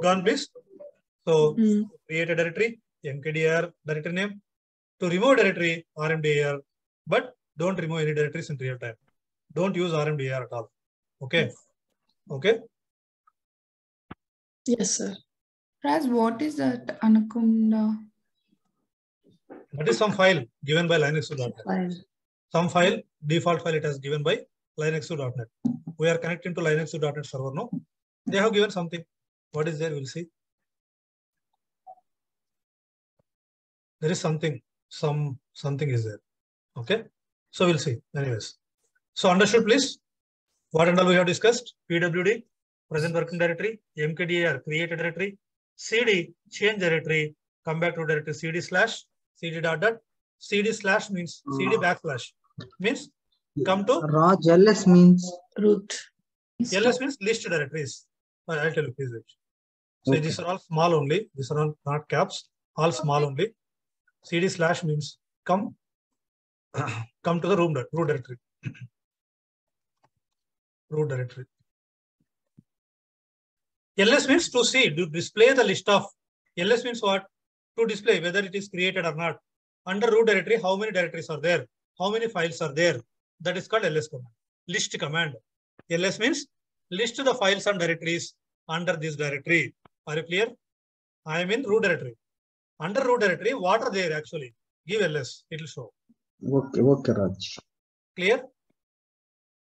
gone please. So Mm. create a directory, mkdir directory name. To remove directory, rmdir, but don't remove any directories in real time. Don't use rmdir at all. Okay. Okay. Yes, sir. Raj, what is that Anaconda That is some file given by linuxzoo.net. file? Some file, default file it has given by linuxzoo.net. We are connecting to linuxzoo.net server now. They have given something. What is there? We'll see. There is something, some something is there. Okay. So we'll see. Anyways. So understood, please. What and all we have discussed? PWD, present working directory, mkdir, create a directory, cd, change directory, come back to directory cd slash, cd dot dot, cd slash means cd backslash means come to Raj LS means Root. ls means list directories. I'll tell you, please wait. So Okay. these are all small only. These are all not caps, all small only. CD slash means come, come to the root directory. root directory. ls means to see, to display the list of, ls means what? To display whether it is created or not. Under root directory, how many directories are there? How many files are there? That is called ls command. List command. ls means list the files and directories under this directory. Are you clear? I am in root directory. Under root directory, what are there actually? Give ls, it will show. Okay, okay, Raj. Clear?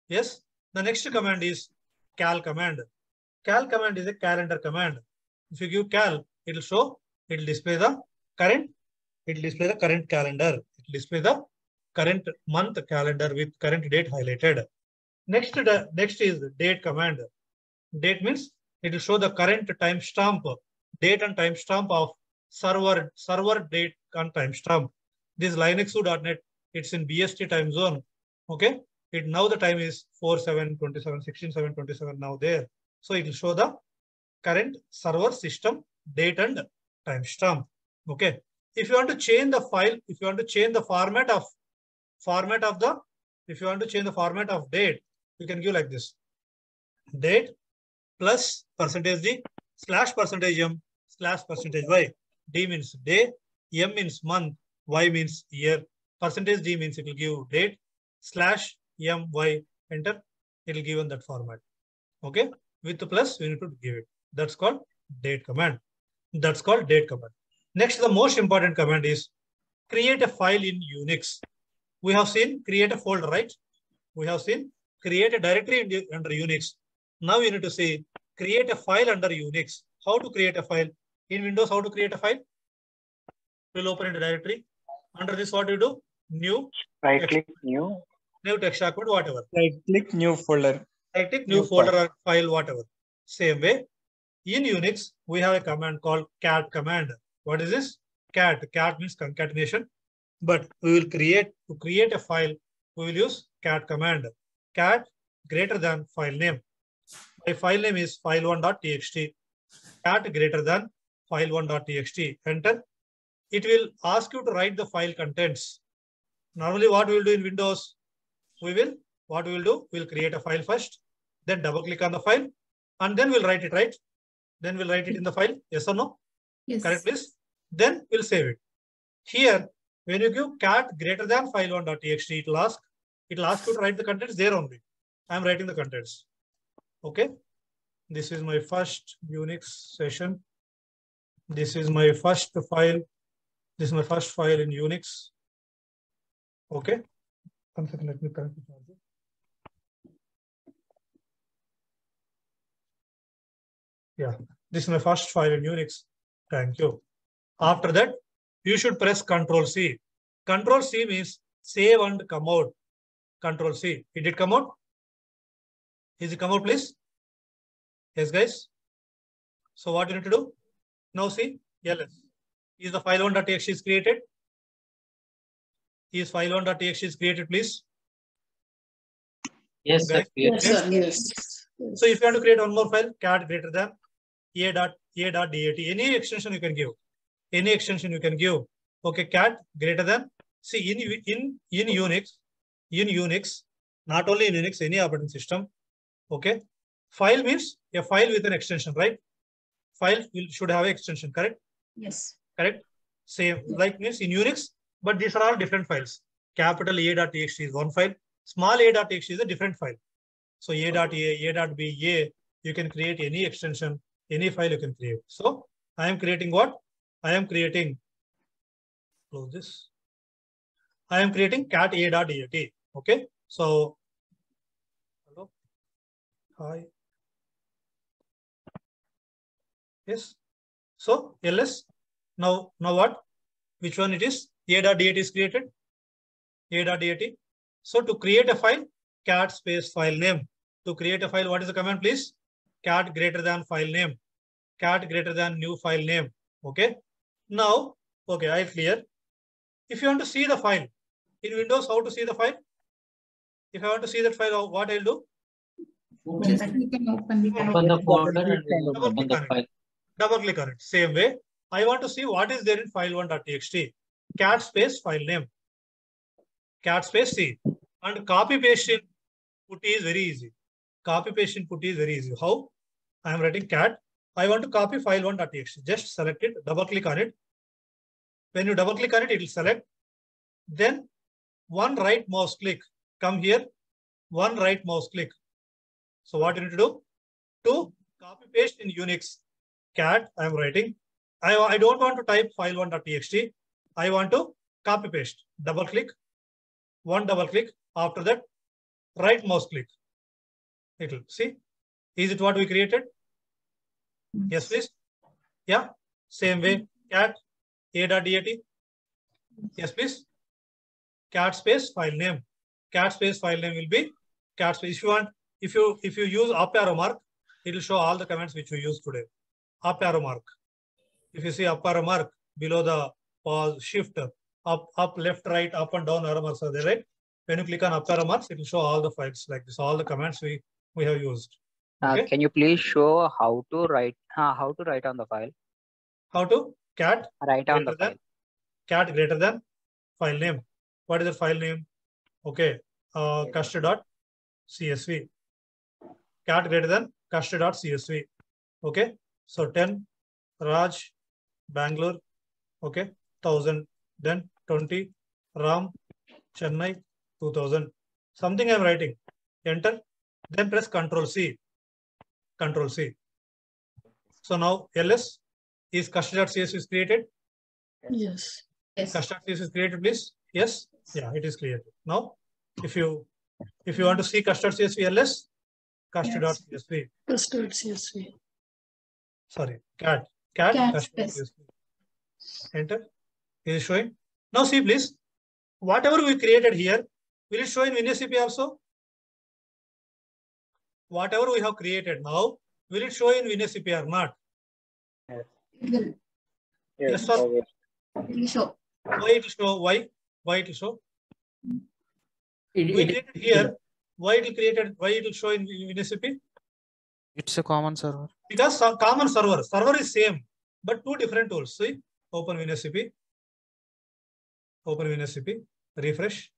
Yes. The next command is cal command. Cal command is a calendar command. If you give cal, it will show, it will display the current, it will display the current calendar. It will display the current month calendar with current date highlighted. Next, next is date command. Date means it will show the current timestamp, date and timestamp of server, server date and timestamp. This Linux.net, it's in BST time zone. Okay. It now the time is 4 7 27 16 7 27 now there. So it will show the current server system date and timestamp. Okay. If you want to change the file, if you want to change the format of format of the, if you want to change the format of date, you can give like this. Date plus percentage D slash percentage M slash percentage Y. D means day, M means month, Y means year. Percentage D means it will give date slash M Y enter. It will give in that format. Okay. With the plus, we need to give it. That's called date command. That's called date command. Next, the most important command is create a file in Unix. We have seen create a folder, right? We have seen create a directory under Unix. Now you need to say create a file under Unix. How to create a file? In Windows, how to create a file? We'll open a directory. Under this, what do you do? New, Right click new. new text document, whatever. Right click new folder. Right click new New folder or file, whatever. Same way. In Unix, we have a command called cat command. What is this? Cat. Cat means concatenation. But we will create, to create a file, we will use cat command. Cat greater than file name. My file name is file1.txt. Cat greater than file1.txt. Enter. It will ask you to write the file contents. Normally what we will do in Windows, we will, what we will do, we'll create a file first, then double click on the file, and then we'll write it, right? Then we'll write it in the file, yes or no? Yes. Correct, please? Then we'll save it. Here, when you give cat greater than file1.txt, it will ask, it will ask you to write the contents there only. I'm writing the contents. Okay. This is my first Unix session. This is my first file. This is my first file in Unix. Okay. One second, let me connect the charger. Yeah, this is my first file in Unix. Thank you. After that, you should press Control C. Control C means save and come out. Control C. Did it come out? Is it come out, please? Yes, guys. So what you need to do? Now see, ls. Is the file1.txt is created? Is file1.txt is created, please? Yes, sir. Guys, Yes, yes? sir. Yes. So if you want to create one more file, cat greater than a dot a dot dat. Any extension you can give. Any extension you can give. Okay, cat greater than. See in in in Unix, in Unix, not only in Unix, any operating system. Okay, file means a file with an extension, right? File will should have extension, correct? Yes. Correct. Same like means in Unix, but these are all different files. Capital A dot txt is one file. Small a dot txt is a different file. So a dot a, a dot b, a, you can create any extension, any file you can create. So I am creating what? I am creating, close this. I am creating cat a dot dat. Okay. So, hello. Hi. Yes. So ls. Now, now what? Which one it is? A dot dat is created. A dot dat. So to create a file, cat space file name. To create a file, what is the command, please? Cat greater than file name. Cat greater than new file name. Okay. Now, okay, I clear. If you want to see the file in Windows, how to see the file? If I want to see that file, what I'll do? Just click and open. Open the folder and open the file. Double click on it. Same way, I want to see what is there in file1.txt. Cat space file name. Cat space C. And copy paste in putty is very easy. Copy paste in putty is very easy. How? I am writing cat. I want to copy file1.txt. Just select it, double click on it. When you double click on it, it will select. Then one right mouse click. Come here. One right mouse click. So what you need to do? To copy paste in Unix cat, I am writing. I, I don't want to type file1.txt. I want to copy paste. Double click. One double click. After that, right mouse click. It will see. Is it what we created? Yes, please. Yeah. Same way. Cat a.dat. Yes, please. Cat space file name. Cat space file name will be cat space. If you want, if you if you use up arrow mark, it will show all the commands which we use today. Up arrow mark. If you see up arrow mark below the pause shift up up left right up and down arrow marks are there right. When you click on up arrow marks, it will show all the files like this, all the commands we we have used. Uh, Can you please show how to write uh, how to write on the file? How to cat Write on the file. cat greater than file name. What is the file name? Okay, uh, custard dot CSV. Cat greater than custard dot CSV. Okay, so 10 Raj Bangalore. Okay, 1000 then 20 Ram Chennai 2000. Something I'm writing. Enter. Then press Control C. Control C. So now ls is custard dot CSV is created. Yes. Yes. Custard CSV is created, please. Yes. Yeah, it is created. Now, if you if you want to see custard CSV ls, custard dot CSV. Custard CSV. Sorry, cat cat Cat custard space. CSV. Enter. It is showing. Now see, please. Whatever we created here, will it show in WinSCP also? Whatever we have created now, will it show in WinSCP or not? It will, Yes, sir. it will show. Why it will show? Why? Why it will show? It, We it, created here. Why it will created? Why it will show in WinSCP? It's a common server. Because some common server, server is same, but two different tools. See, open WinSCP, open WinSCP, refresh.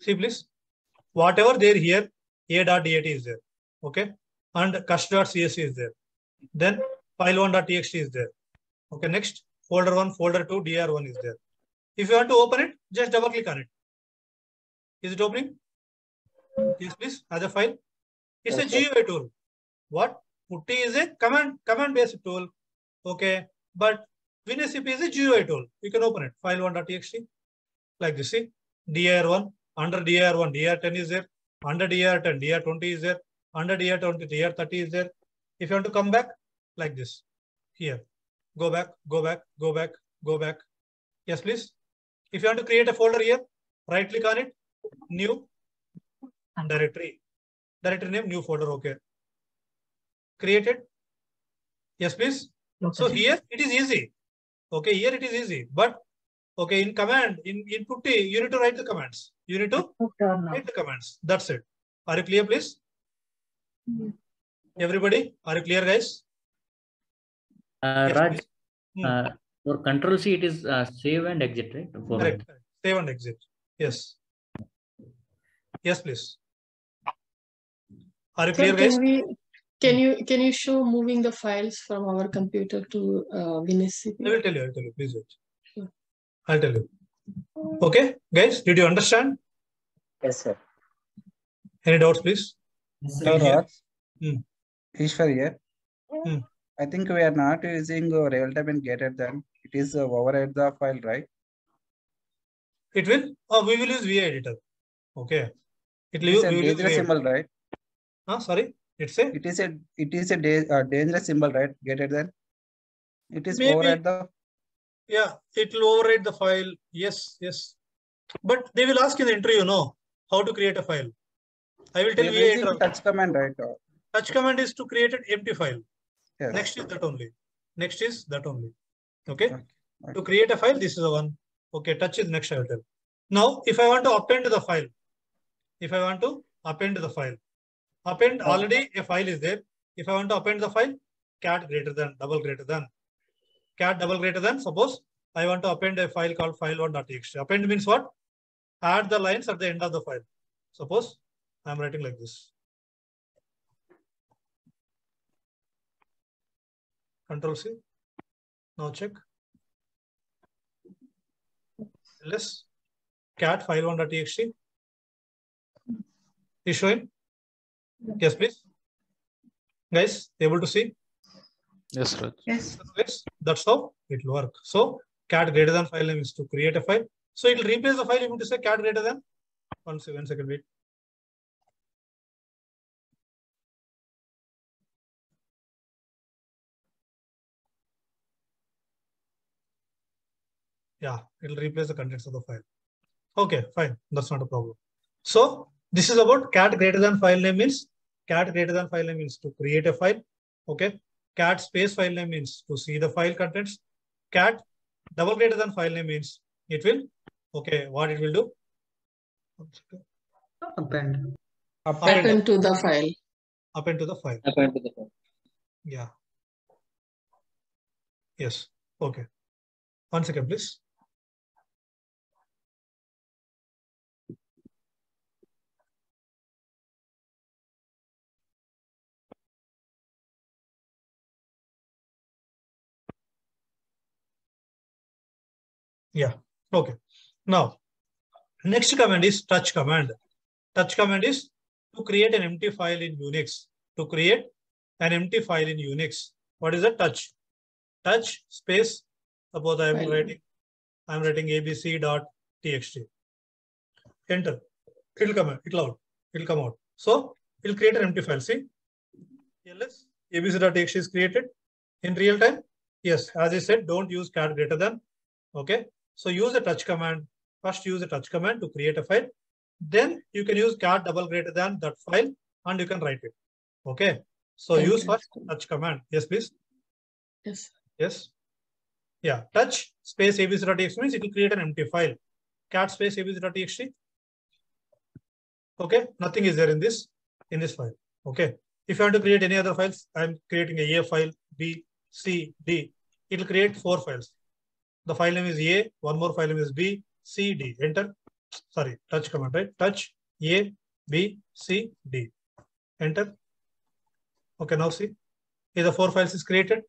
See, please, whatever there here, a.dat is there, okay, and cust.csv is there. Then file1.txt is there. Okay, next folder one, folder two, dr1 is there. If you want to open it, just double click on it. Is it opening? Yes, please, as a file. It's a GUI tool. What? Putty is a command command based tool. Okay, but WinSCP is a GUI tool. You can open it. File1.txt like this. See, dir1 under dir1, dir10 is there. Under dir10, dir20 is there. Under dir20, dir30 is there. If you want to come back like this, here, go back, go back, go back, go back. Yes, please. If you want to create a folder here, right click on it, new directory directory name new folder okay. Created. Yes please. So here it is easy. Okay here it is easy. But okay in command in in putty you need to write the commands. You need to write the commands. That's it. Are you clear please? Everybody are you clear guys? Uh, Yes, Raj. Hmm. uh, for control C, it is uh, save and exit, right? For correct correct. save and exit. Yes. Yes please are you Sir, clear guys can we, can you, can you show moving the files from our computer to uh, WinSCP? I will tell you. I will tell you. Please wait. I'll tell you. Okay, guys, did you understand? Yes, sir. Any doubts, please? So, Raj, Hmm. Ishwar here. Hmm. I think we are not using uh, real time and greater than. It is uh, override the file, right? It will. Oh, we will use VI editor. Okay. It will It's use. a We will use VI. symbol, right? Huh? Sorry. It's a. It is a it is a da- uh, dangerous symbol, right? Get it then. It is Maybe. override the. Yeah, it will override the file. Yes, yes. But they will ask in the interview, no, how to create a file. I will tell are VI touch command, right? Uh, Touch command is to create an empty file. Yes. Next is that only. Next is that only. Okay. Okay. To create a file, this is the one. Okay, touch is next I will tell. Now, if I want to append the file, if I want to append the file, append already a file is there. if I want to append the file, cat greater than, double greater than, cat double greater than, suppose I want to append a file called file1.txt. Append means what? Add the lines at the end of the file. Suppose I'm writing like this. Control C. Now check. ls cat file1.txt is showing. Yes, please. Guys, able to see? Yes, Raj. Yes. Yes, that's how it will work. So cat greater than file name is to create a file. So it will replace the file. You want to say cat greater than. One second, one second, wait. Yeah, it will replace the contents of the file. Okay, fine. That's not a problem. So this is about cat greater than file name means cat greater than file name means to create a file. Okay. Cat space file name means to see the file contents. Cat double greater than file name means it will, okay, what it will do? Append. Append to the file. Append to the file. Append to the file. Yeah. Yes. Okay. One second, please. Yeah. Okay. Now, next command is touch command. Touch command is to create an empty file in Unix. To create an empty file in Unix. What is a touch? Touch space. Suppose I am File. writing, I am writing abc.txt. Enter. It will come out. It will out. It will come out. So it will create an empty file. See, ls abc.txt is created in real time. Yes, as I said, don't use cat greater than. Okay. So use the touch command. First use the touch command to create a file. Then you can use cat double greater than that file and you can write it. Okay. So Thank use first touch command. Yes, please. Yes. Yes. Yeah. Touch space abc.txt means it will create an empty file. Cat space abc.txt. Okay. Nothing is there in this, in this file. Okay. If you want to create any other files, I'm creating a A file, B, C, D. It will create four files. The file name is A, one more file name is B, C, D. Enter. Sorry, touch command, right? Touch A, B, C, D. Enter. Okay, now see. Here the four files is created.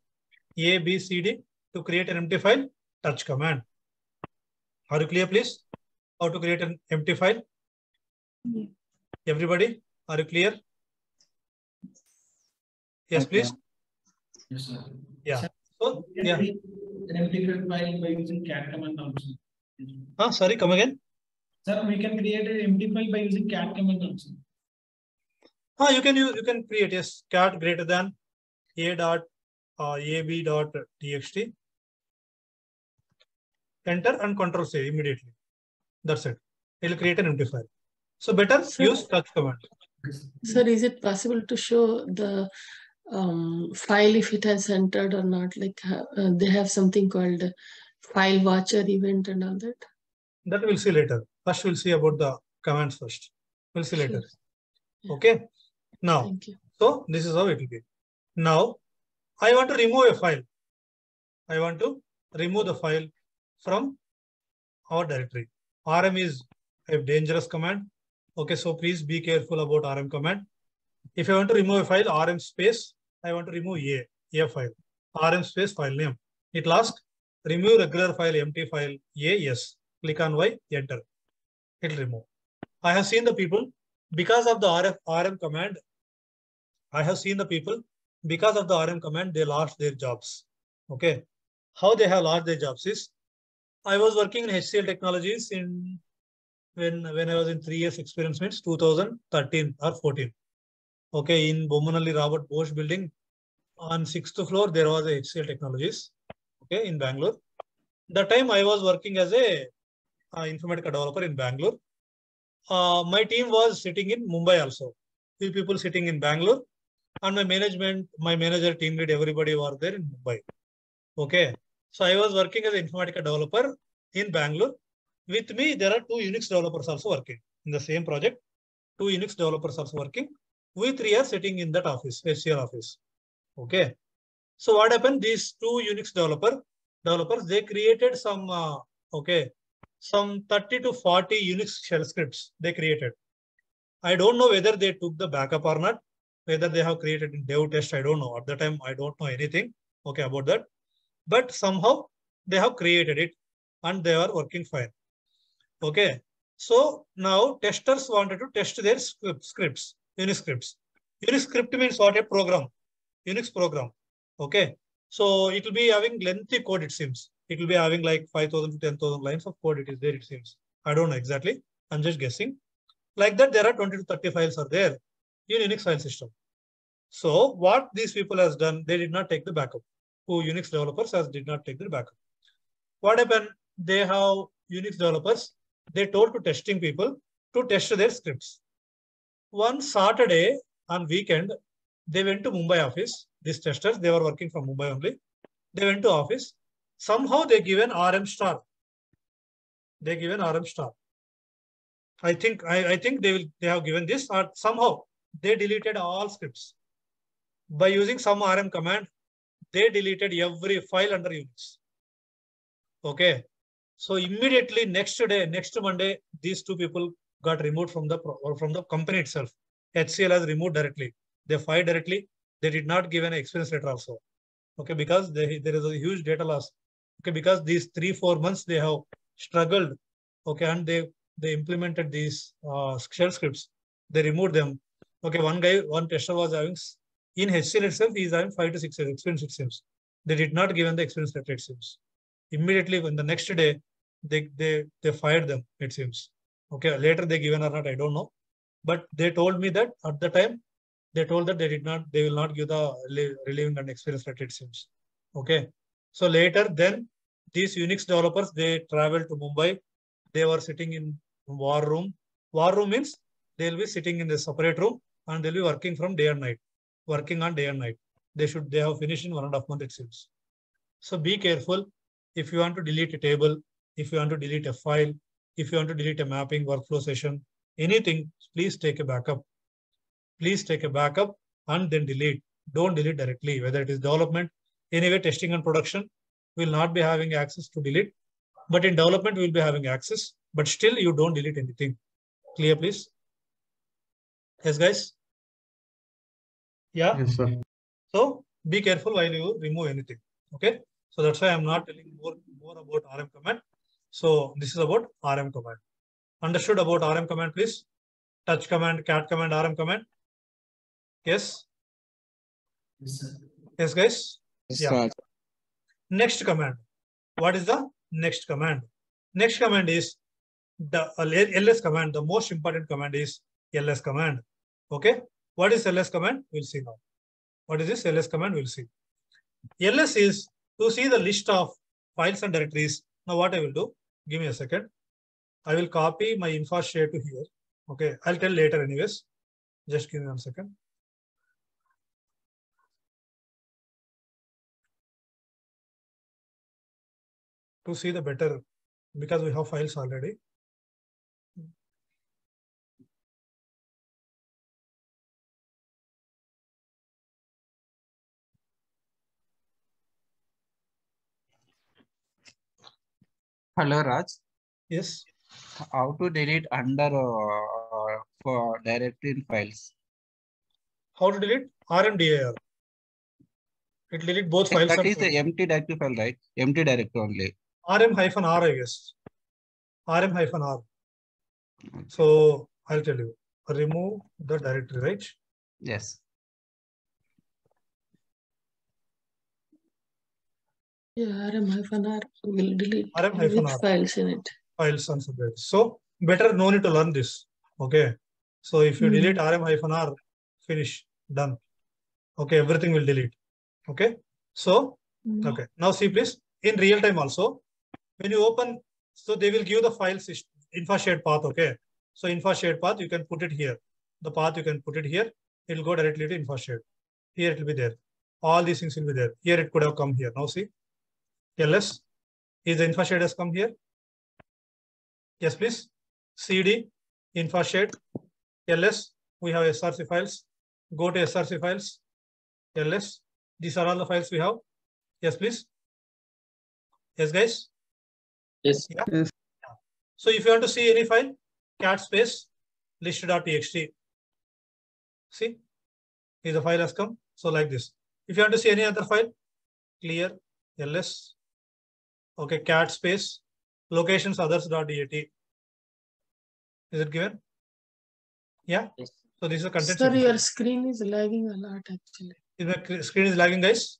A, B, C, D. To create an empty file, touch command. Are you clear, please? How to create an empty file? Yeah. Everybody, are you clear? Yes, okay. please. Yes, sir. Yeah. So, yeah. Create An empty file by using cat command also. Huh, sorry, come again. Sir, we can create an empty file by using cat command also. Ah, you can use you can create yes cat greater than a dot uh, ab dot txt. Enter and control C immediately. That's it. It will create an empty file. So better Sir- use touch command. Sir, is it possible to show the um, file if it has entered or not? Like uh, they have something called file watcher event and all that. That we'll see later. First, we'll see about the commands first. We'll see later. Sure. Okay. Now, Thank you. so this is how it will be. Now, I want to remove a file. I want to remove the file from our directory. RM is a dangerous command. Okay, so please be careful about RM command. If I want to remove a file, RM space, I want to remove A, A file. RM space file name. It will ask remove regular file, empty file, A, yes. Click on Y, enter. It will remove. I have seen the people because of the RF, RM command. I have seen the people because of the RM command, they lost their jobs. Okay. How they have lost their jobs is I was working in HCL Technologies in when when I was in three years experience means 2013 or 14. Okay, in Bommanahalli Robert Bosch building on sixth floor there was a HCL Technologies. Okay, in Bangalore. The time I was working as a uh, Informatica developer in Bangalore. Uh, my team was sitting in Mumbai also. Few people sitting in Bangalore, and my management, my manager, team lead, everybody were there in Mumbai. Okay. So I was working as an Informatica developer in Bangalore. With me, there are two Unix developers also working in the same project. Two Unix developers also working. We three are sitting in that office, HCL office. Okay. So what happened? These two Unix developer developers, they created some, uh, okay, some 30 to 40 Unix shell scripts they created. I don't know whether they took the backup or not, whether they have created in dev test. I don't know. At the time, I don't know anything, okay, about that. But somehow they have created it and they are working fine. Okay. So now testers wanted to test their script, scripts, Unix scripts. Unix script means what a program, Unix program. Okay. So it will be having lengthy code, it seems. It will be having like 5,000 to 10,000 lines of code. It is there, it seems. I don't know exactly. I'm just guessing. Like that, there are 20 to 30 files are there in Unix file system. So what these people has done, they did not take the backup. Who Unix developers has did not take the backup. What happened? They have Unix developers. They told to testing people to test their scripts. One Saturday on weekend, they went to Mumbai office. These testers, they were working from Mumbai only. They went to office. Somehow they given RM star. They given RM star. I think I, I think they will they have given this or somehow they deleted all scripts. By using some RM command, they deleted every file under Unix. Okay. So immediately next day, next Monday, these two people got removed from the or from the company itself. HCL has removed directly. They fired directly. They did not give an experience letter also. Okay, because they, there is a huge data loss. Okay, because these three four months they have struggled. Okay, and they they implemented these uh, shell scripts. They removed them. Okay, one guy, one tester was having in HCL itself, he is having five to six years experience. It seems they did not give the experience letter. It seems immediately when the next day they they they fired them. It seems okay. Later they given or not, I don't know. But they told me that at the time they told that they did not, they will not give the relieving and experience. It seems okay. So later then these Unix developers they traveled to Mumbai. They were sitting in war room. War room means they'll be sitting in the separate room and they'll be working from day and night, working on day and night. They should they have finished in one and a half month it seems. So be careful if you want to delete a table, if you want to delete a file, if you want to delete a mapping workflow session, anything, please take a backup. Please take a backup and then delete. Don't delete directly, whether it is development. Anyway, testing and production will not be having access to delete, but in development, we'll be having access, but still you don't delete anything. Clear, please? Yes, guys? Yeah? Yes, sir. So be careful while you remove anything. Okay. So that's why I'm not telling more, more about RM command. So this is about RM command. Understood about RM command, please? Touch command, cat command, RM command. Yes. Yes, sir. Yes, guys. Yes, yeah. Raj. Next command. What is the next command? Next command is the ls command. The most important command is ls command. Okay. What is ls command? We'll see now. What is this ls command? We'll see. ls is to see the list of files and directories. Now what I will do, give me a second. I will copy my info share to here. Okay, I'll tell later anyways. Just give me one second. To see the better, because we have files already. Hello, Raj. Yes. How to delete under uh, for directory in files? How to delete? RMDIR. It delete both files. That is the empty directory file, right? Empty directory only. RM hyphen R, I guess. RM hyphen R. So I'll tell you. Remove the directory, right? Yes. Yeah, RM hyphen R will delete RM hyphen R. files in it. Files and subjects. So better no need to learn this. Okay. So if you Hmm. delete RM hyphen R, finish, done. Okay, everything will delete. Okay. So, Hmm. okay. Now see please, in real time also, when you open, so they will give the file system, info shared path. Okay. So info shared path, you can put it here. The path you can put it here. It will go directly to info shared. Here it will be there. All these things will be there. Here it could have come here. Now see, ls is the info shared has come here. Yes, please. CD, info shared, ls, we have SRC files. go to src files, ls. These are all the files we have. Yes, please. Yes, guys. Yes. Yeah. Yeah. So if you want to see any file, cat space list.txt. See, is the file has come. So like this. If you want to see any other file, clear ls. Okay, cat space locations others.dat. Is it given? Yeah. Yes. So this is the content. Sir, your screen is lagging a lot actually. Is my screen is lagging, guys?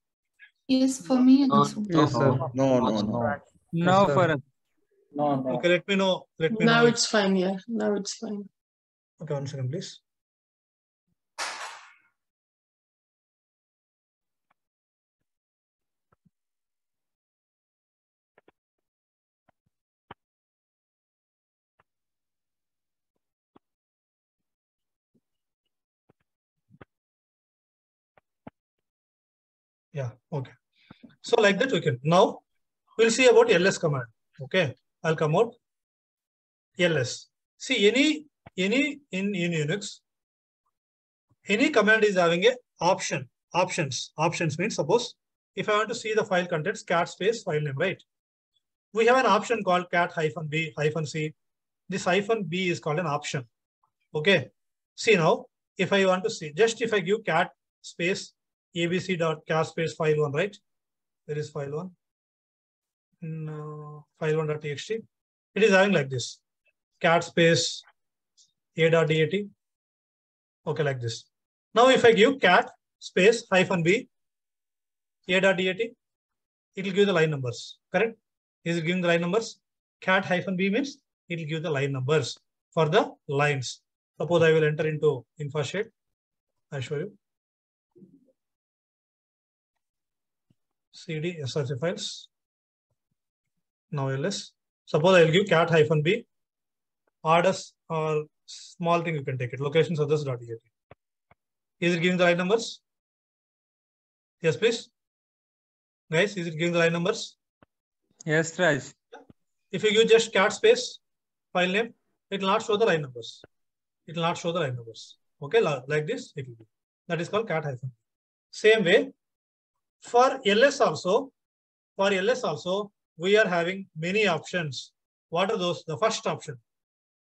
Yes, for me also. Yes, sir. No, no, no. No, sir. for us. No, no. Okay, let me know. Let me Now know. it's fine, yeah. Now it's fine. Okay, one second, please. Yeah, okay. So like that we can. Now we'll see about ls command. Okay, I'll come out. ls. See any any in, in Unix, any command is having a option. Options. Options means suppose if I want to see the file contents, cat space file name, right? We have an option called cat hyphen b hyphen c. This hyphen b is called an option. Okay. See now, if I want to see, just if I give cat space abc cat space file one, right? There is file one. No, uh, file one txt. It is having like this cat space a dot dat. Okay, like this. Now, if I give cat space hyphen b a dot dat, it will give the line numbers. Correct? Is it giving the line numbers? Cat hyphen b means it will give the line numbers for the lines. Suppose I will enter into InfoShade. I show you. Cd src files. Now ls. Suppose I will give cat hyphen b orders or small thing you can take it. Locations of this dot dat. Is it giving the right numbers? Yes, please. Guys, is it giving the right numbers? Yes, Raj. If you give just cat space file name, it will not show the line numbers. It will not show the line numbers. Okay, like this, it will be. That is called cat hyphen. Same way, for ls also, for ls also, we are having many options. What are those? The first option,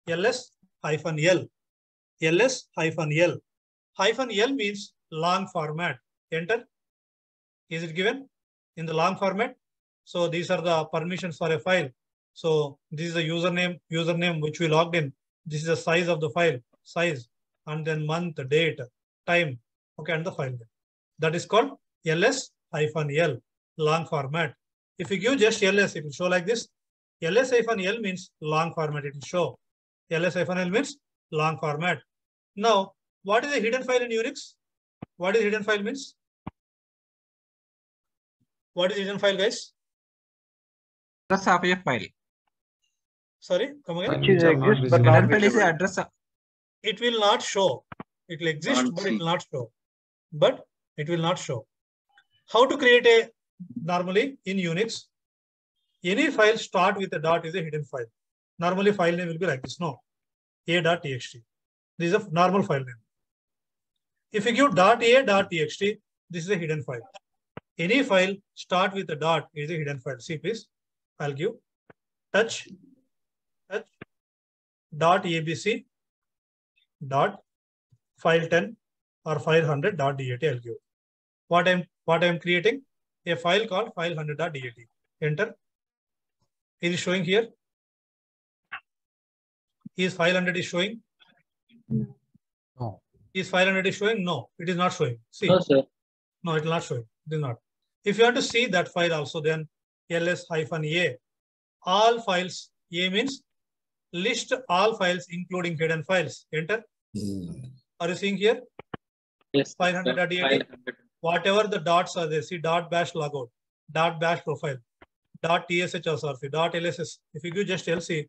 ls hyphen l. ls hyphen l. Hyphen l means long format. Enter. Is it given in the long format? So these are the permissions for a file. So this is the username, username which we logged in. This is the size of the file, size, and then month, date, time. Okay, and the file name. That is called ls hyphen l, long format. If you give just ls, it will show like this. ls hyphen l means long format, it will show. ls hyphen l means long format. Now, what is a hidden file in Unix? What is hidden file means? What is hidden file, guys? Address of a file. Sorry, come again. Which is but Hidden file is the address It will not show. It will exist, but it will not show. But it will not show. How to create a normally in Unix? Any file start with a dot is a hidden file. Normally file name will be like this. No, a.txt. This is a normal file name. If you give dot a.txt, this is a hidden file. Any file start with a dot is a hidden file. See, please. I'll give touch touch dot abc dot file 10 or file 100 dot dat I'll give. What I'm what I'm creating a file called file 100 dot dat. Enter. It is showing here. Is file 100 is showing? No. Is file 100 is showing? No, it is not showing. See. No, sir. No, it will not show it. It is not. If you want to see that file also, then ls hyphen a, all files, a means list all files including hidden files. Enter. Hmm. Are you seeing here? Yes. 500 sir. 500. Whatever the dots are there, see dot bash logout, dot bash profile, dot tsh src, dot lss. If you give just lc,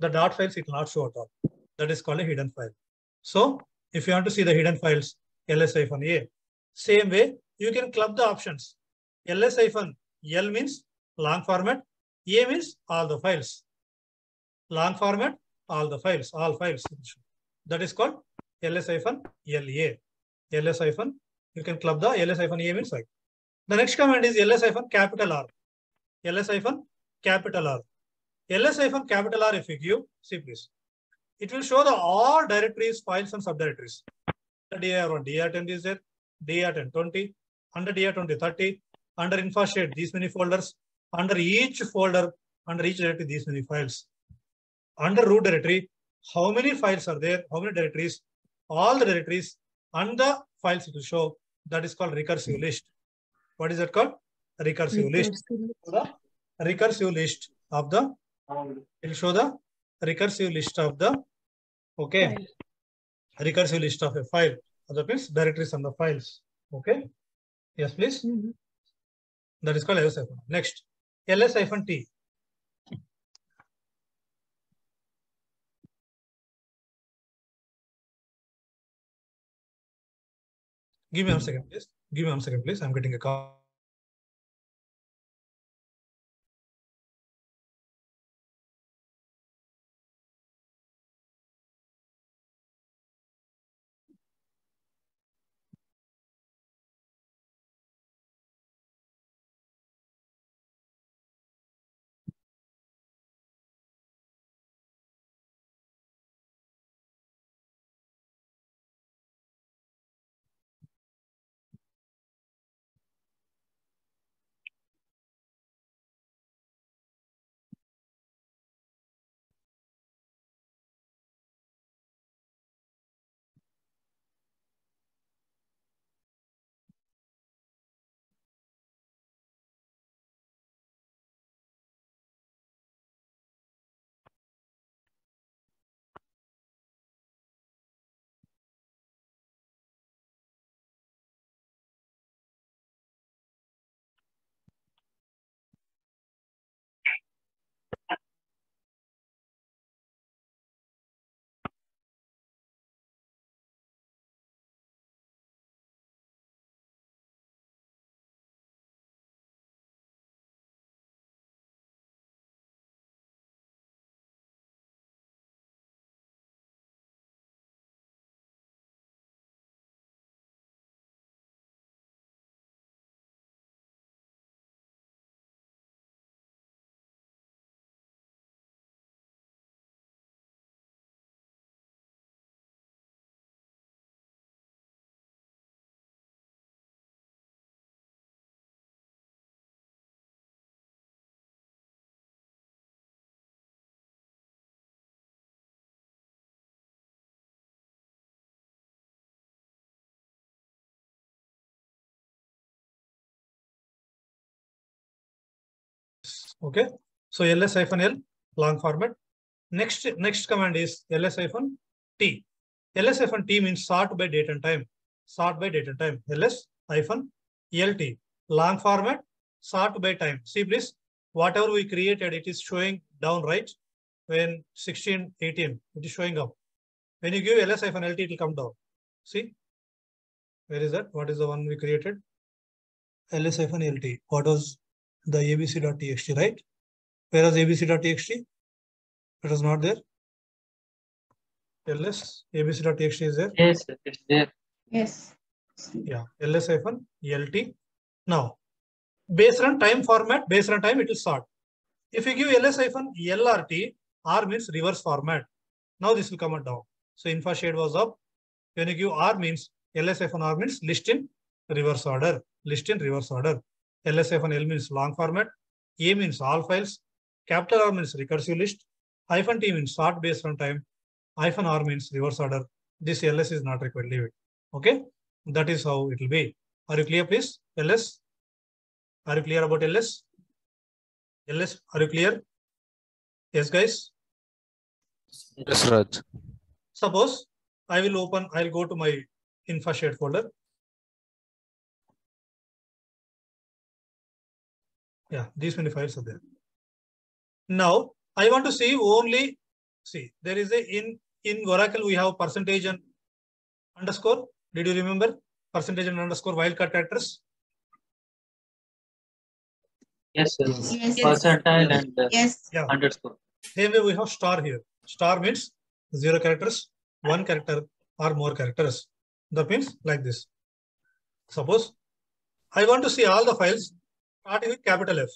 the dot files it will not show at all. That is called a hidden file. So if you want to see the hidden files, ls hyphen a. Same way, you can club the options. ls hyphen l means long format, a means all the files. Long format, all the files, all files. That is called ls hyphen la. ls hyphen. You can club the ls hyphen a means. The next command is ls hyphen capital R. ls hyphen capital R. ls hyphen capital R if you see please. It will show the all directories, files and subdirectories. The dir1, dir10 is there, dir10 20, under dir20 30, under info shade these many folders, under each folder, under each directory these many files. Under root directory, how many files are there, how many directories, all the directories and the files it will show. That is called recursive list. What is that called? Recursive list. The recursive list of the, it will show the recursive list of the, okay, recursive list of a file. That means directories and the files. Okay. Yes, please. Mm-hmm. That is called ls hyphen. Next, ls hyphen t. Give me one second, please. Give me one second, please. I'm getting a call. Okay. So ls hyphen l long format. Next next command is ls hyphen t. ls hyphen t means sort by date and time. Sort by date and time. ls hyphen lt long format sort by time. See please, whatever we created, it is showing down right. When 16, 18, it is showing up. When you give ls hyphen lt, it will come down. See, where is that? What is the one we created? ls hyphen lt. What was the abc.txt, right? Where was abc.txt? It was not there. ls abc.txt is there. Yes, it's there. Yes. Yeah, ls hyphen lt. Now, based on time format, based on time, it will sort. If you give ls hyphen lrt, r means reverse format. Now this will come down. So info shade was up. When you give r means ls hyphen r means list in reverse order. List in reverse order. Ls and l means long format. A means all files. Capital R means recursive list. Hyphen t means sort based on time. Hyphen r means reverse order. This ls is not required. Leave it. Okay. That is how it will be. Are you clear, please? ls. Are you clear about ls? ls. Are you clear? Yes, guys. Yes, Raj. Suppose I will open, I'll go to my info folder. Yeah, these many files are there. Now I want to see only, see, there is a in, in Oracle, we have percentage and underscore. Did you remember percentage and underscore wildcard characters? Yes, yes. Yes. Percentile yes. and uh, Yes. Yeah. underscore. Same way we have star here. Star means zero characters, one character or more characters. That means like this. Suppose I want to see all the files starting with capital F.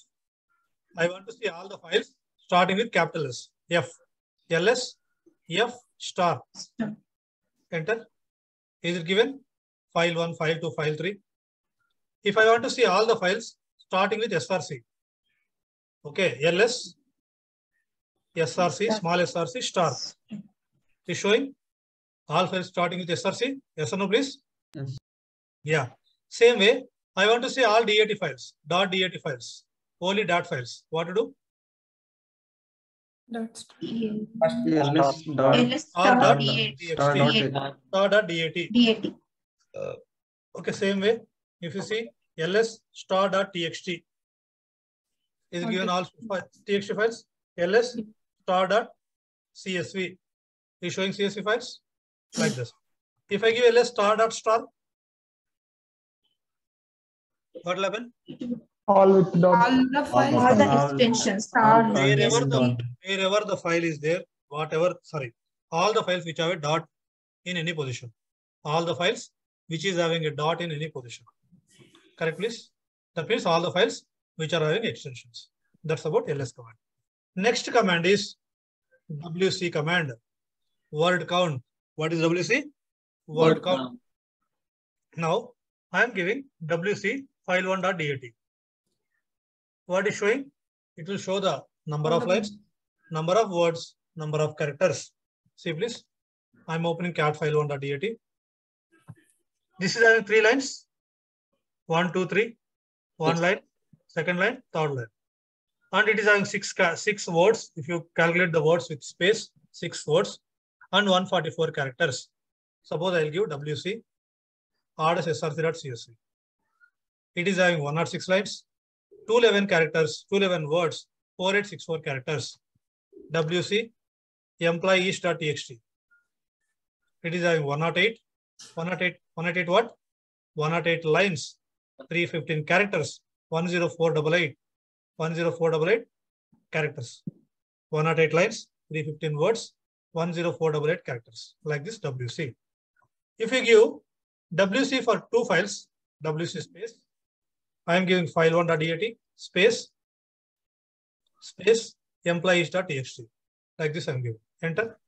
I want to see all the files starting with capital S. F. ls f star. Enter. Is it given? File 1, file 2, file 3. If I want to see all the files starting with src. Okay, ls src, small src star. Is showing all files starting with src. Yes or no, please? Yes. Yeah. Same way, I want to see all DAT files, dot DAT files, only dot files. What to do? That's ls dot ls Or star dot DAT. star dot it. Star dot DAT. DAT. Uh, okay, same way. If you see ls star dot txt is given all fi- txt files. ls star dot csv is showing csv files like this. If I give ls star dot star, what will happen? All with dot. all the files. All the All- extensions all Wherever the wherever the file is there, whatever sorry, all the files which have a dot in any position. All the files which is having a dot in any position. Correct, please? That means all the files which are having extensions. That's about ls command. Next command is wc command. Word count. What is wc? Word count. Now I am giving wc file1.dat. What is showing? It will show the number of lines, number of words, number of characters. See please. I'm opening cat file one dot dat. This is having three lines. One, two, three. One Yes. line, second line, third line. And it is having six six words. If you calculate the words with space, six words, and 144 characters. Suppose I'll give WC orders src.csv. It is having 106 lines, 211 characters, 211 words, 4864 characters. WC employee is.txt. It is having 108, 108, 108 what? 108 lines, 315 characters, 10488, 10488 characters, 108 lines, 315 words, 10488 characters, like this WC. If you give WC for two files, WC space, I am giving file1.dat space, space employees.txt. Like this I am giving. Enter.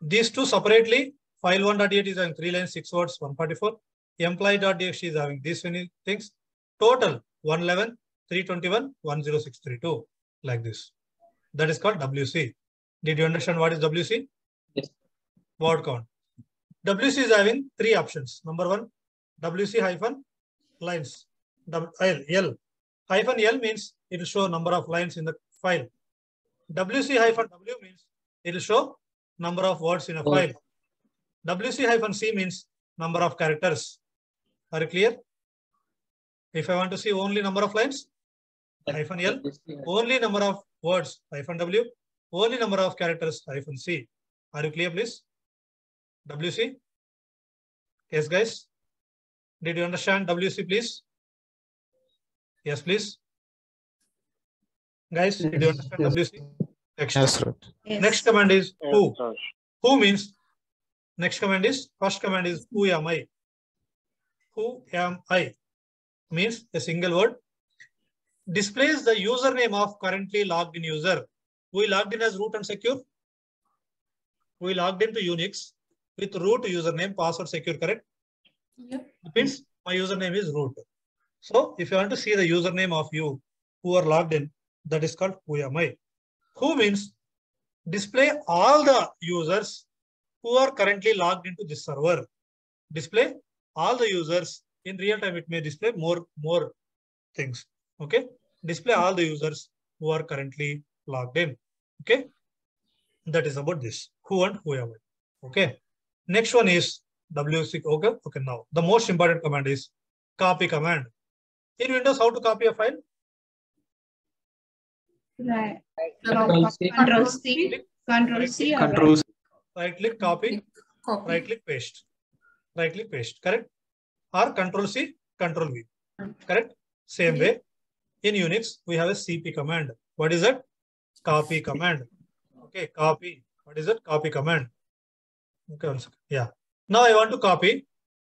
These two separately, file1.dat is having three lines, six words, 144. Employee.txt is having these many things. Total 111, 321, 10632. Like this. That is called WC. Did you understand what is WC? Yes. Word count. WC is having three options. Number one, WC hyphen lines. L. Hyphen L means it will show number of lines in the file. WC hyphen W means it will show number of words in a Oh. file. WC hyphen C means number of characters. Are you clear? If I want to see only number of lines, hyphen L, only number of words, hyphen W, only number of characters, hyphen C. Are you clear, please? WC? Yes, guys? Did you understand WC, please? Yes, please. Guys, did you understand Yes. WC? Next. Yes, Raj. Yes. Next command is who. Raj. Who means, next command is, first command is who am I? Who am I? Means a single word. Displays the username of currently logged in user. We logged in as root and secure. We logged into Unix with root username, password secure, correct? Yep. It means my username is root. So if you want to see the username of you who are logged in, that is called who am I. Who means display all the users who are currently logged into this server. Display all the users. In real time, it may display more, more things. Okay. Display all the users who are currently logged in. Okay. That is about this. Who and who am I. Okay. Next one is WC. Okay. Okay. Now the most important command is copy command. In Windows, how to copy a file? Right. Control C. Control C. Control C. Control C. Right click, copy, Copy. right click, paste. Right click, paste. Correct? Or control C, control V. Correct? Same way. In Unix, we have a CP command. What is that? Copy command. Okay, copy. What is it? Copy command. Okay, one second. Yeah. Now I want to copy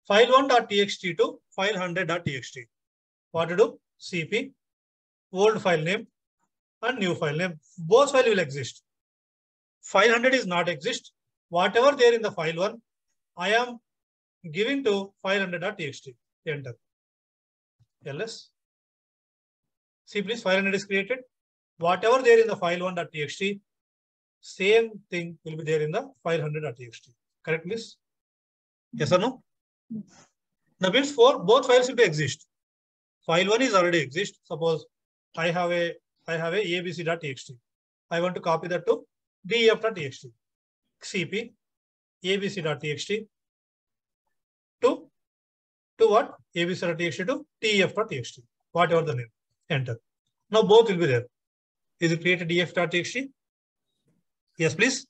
file1.txt to file100.txt. What to do? CP, old file name and new file name. Both file will exist. File 100 is not exist. Whatever there in the file one, I am giving to file 100.txt. Enter. ls. See please, file 100 is created. Whatever there in the file 1.txt, same thing will be there in the file 100.txt. Correct please? Yes or no? That means for both files will exist. File one is already exist. Suppose I have a I have a abc.txt. I want to copy that to def.txt. cp abc.txt to to what? abc.txt to def.txt. Whatever the name. Enter. Now both will be there. Is it created def.txt? Yes, please.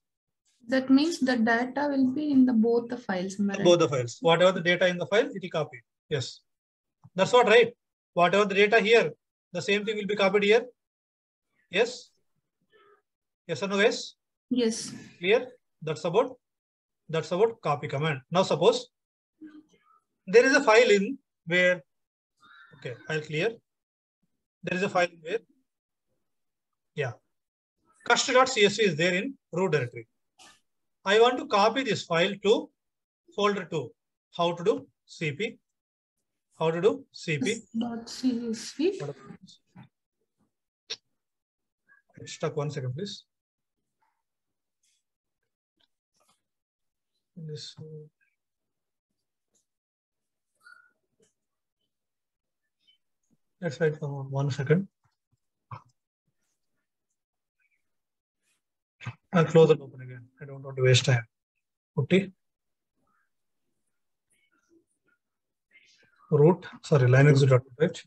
That means the data will be in the both the files. right? both the files. Whatever the data in the file, it will copy. Yes. That's what, right? Whatever the data here, the same thing will be copied here. Yes. Yes or no, yes? Yes. Clear? That's about, that's about copy command. Now suppose there is a file in where, okay, I'll clear. There is a file where, yeah, cust.csv is there in root directory. I want to copy this file to folder 2. How to do? CP. How to do? CP. Dot CSV. Stuck one second, please. This. Let's wait for one second. I'll close it open again. I don't want to waste time. Putty. Root, sorry, Linux.net, right?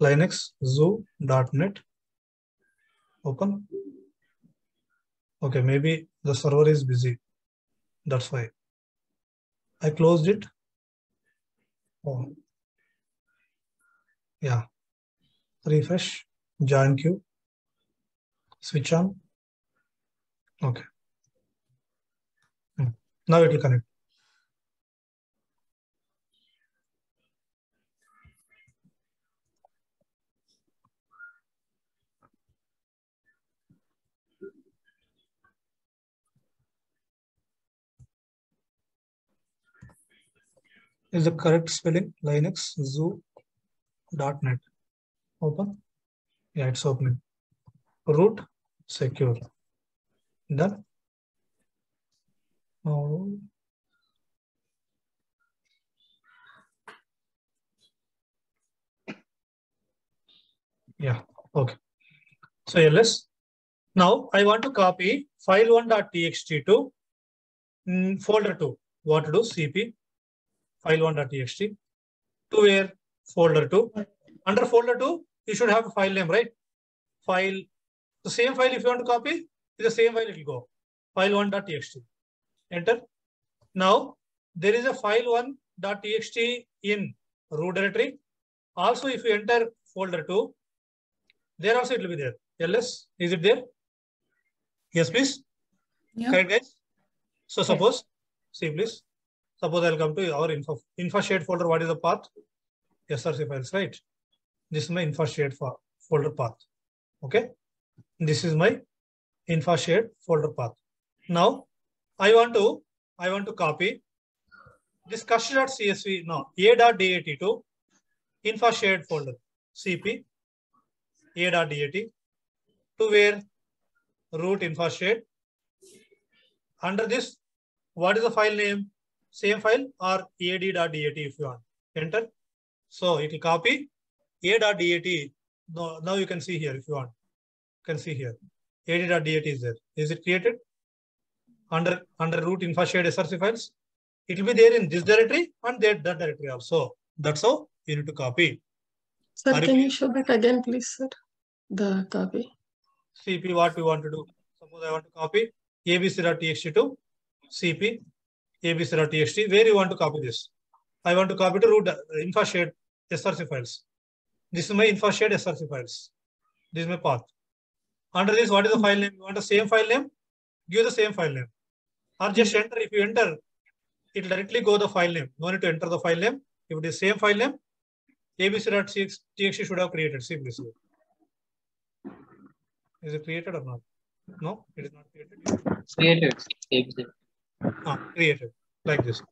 Linux zoo.net. Open. Okay, maybe the server is busy. That's why. I closed it. Oh. Yeah. Refresh. Join queue. Switch on. Okay. Hmm. Now it will connect. Is the correct spelling Linux zoo.net. Open. Yeah, it's opening. Root secure. Done. Now, yeah, okay. So ls. Now I want to copy file1.txt to mm, folder 2. What to do? cp file1.txt to where folder 2. Under folder 2, you should have a file name, right? File, the same file if you want to copy, the same file it will go. File1.txt. Enter. Now, there is a file1.txt in root directory. Also, if you enter folder 2, there also it will be there. ls, is it there? Yes, please. Yeah. Correct, guys? So suppose, see please. Suppose I'll come to our info, info shared folder. What is the path? SRC files, right? This is my info shared folder path. Okay. This is my info shared folder path. Now I want to, I want to copy this cust.csv, no, a.dat to info shared folder, cp, a.dat to where root info shared. Under this, what is the file name? Same file or ad.dat if you want. Enter. So it will copy a.dat. Now, now you can see here if you want. You can see here. ad.dat is there. Is it created? Under under root info shared src files. It will be there in this directory and that, that directory also. That's how you need to copy. Sir, Are can you show back again, please, sir? The copy. CP what we want to do. Suppose I want to copy abc.txt to CP abc.txt. Where you want to copy this? I want to copy to root uh, info src files. This is my info shared src files. This is my path. Under this, what is the file name? You want the same file name? Give the same file name. Or just enter. If you enter it directly go the file name. No need to enter the file name. If it is same file name, abc.txt should have created. See, please. Is it created or not? No, it is not created. Created. ABC. Ah, created like this.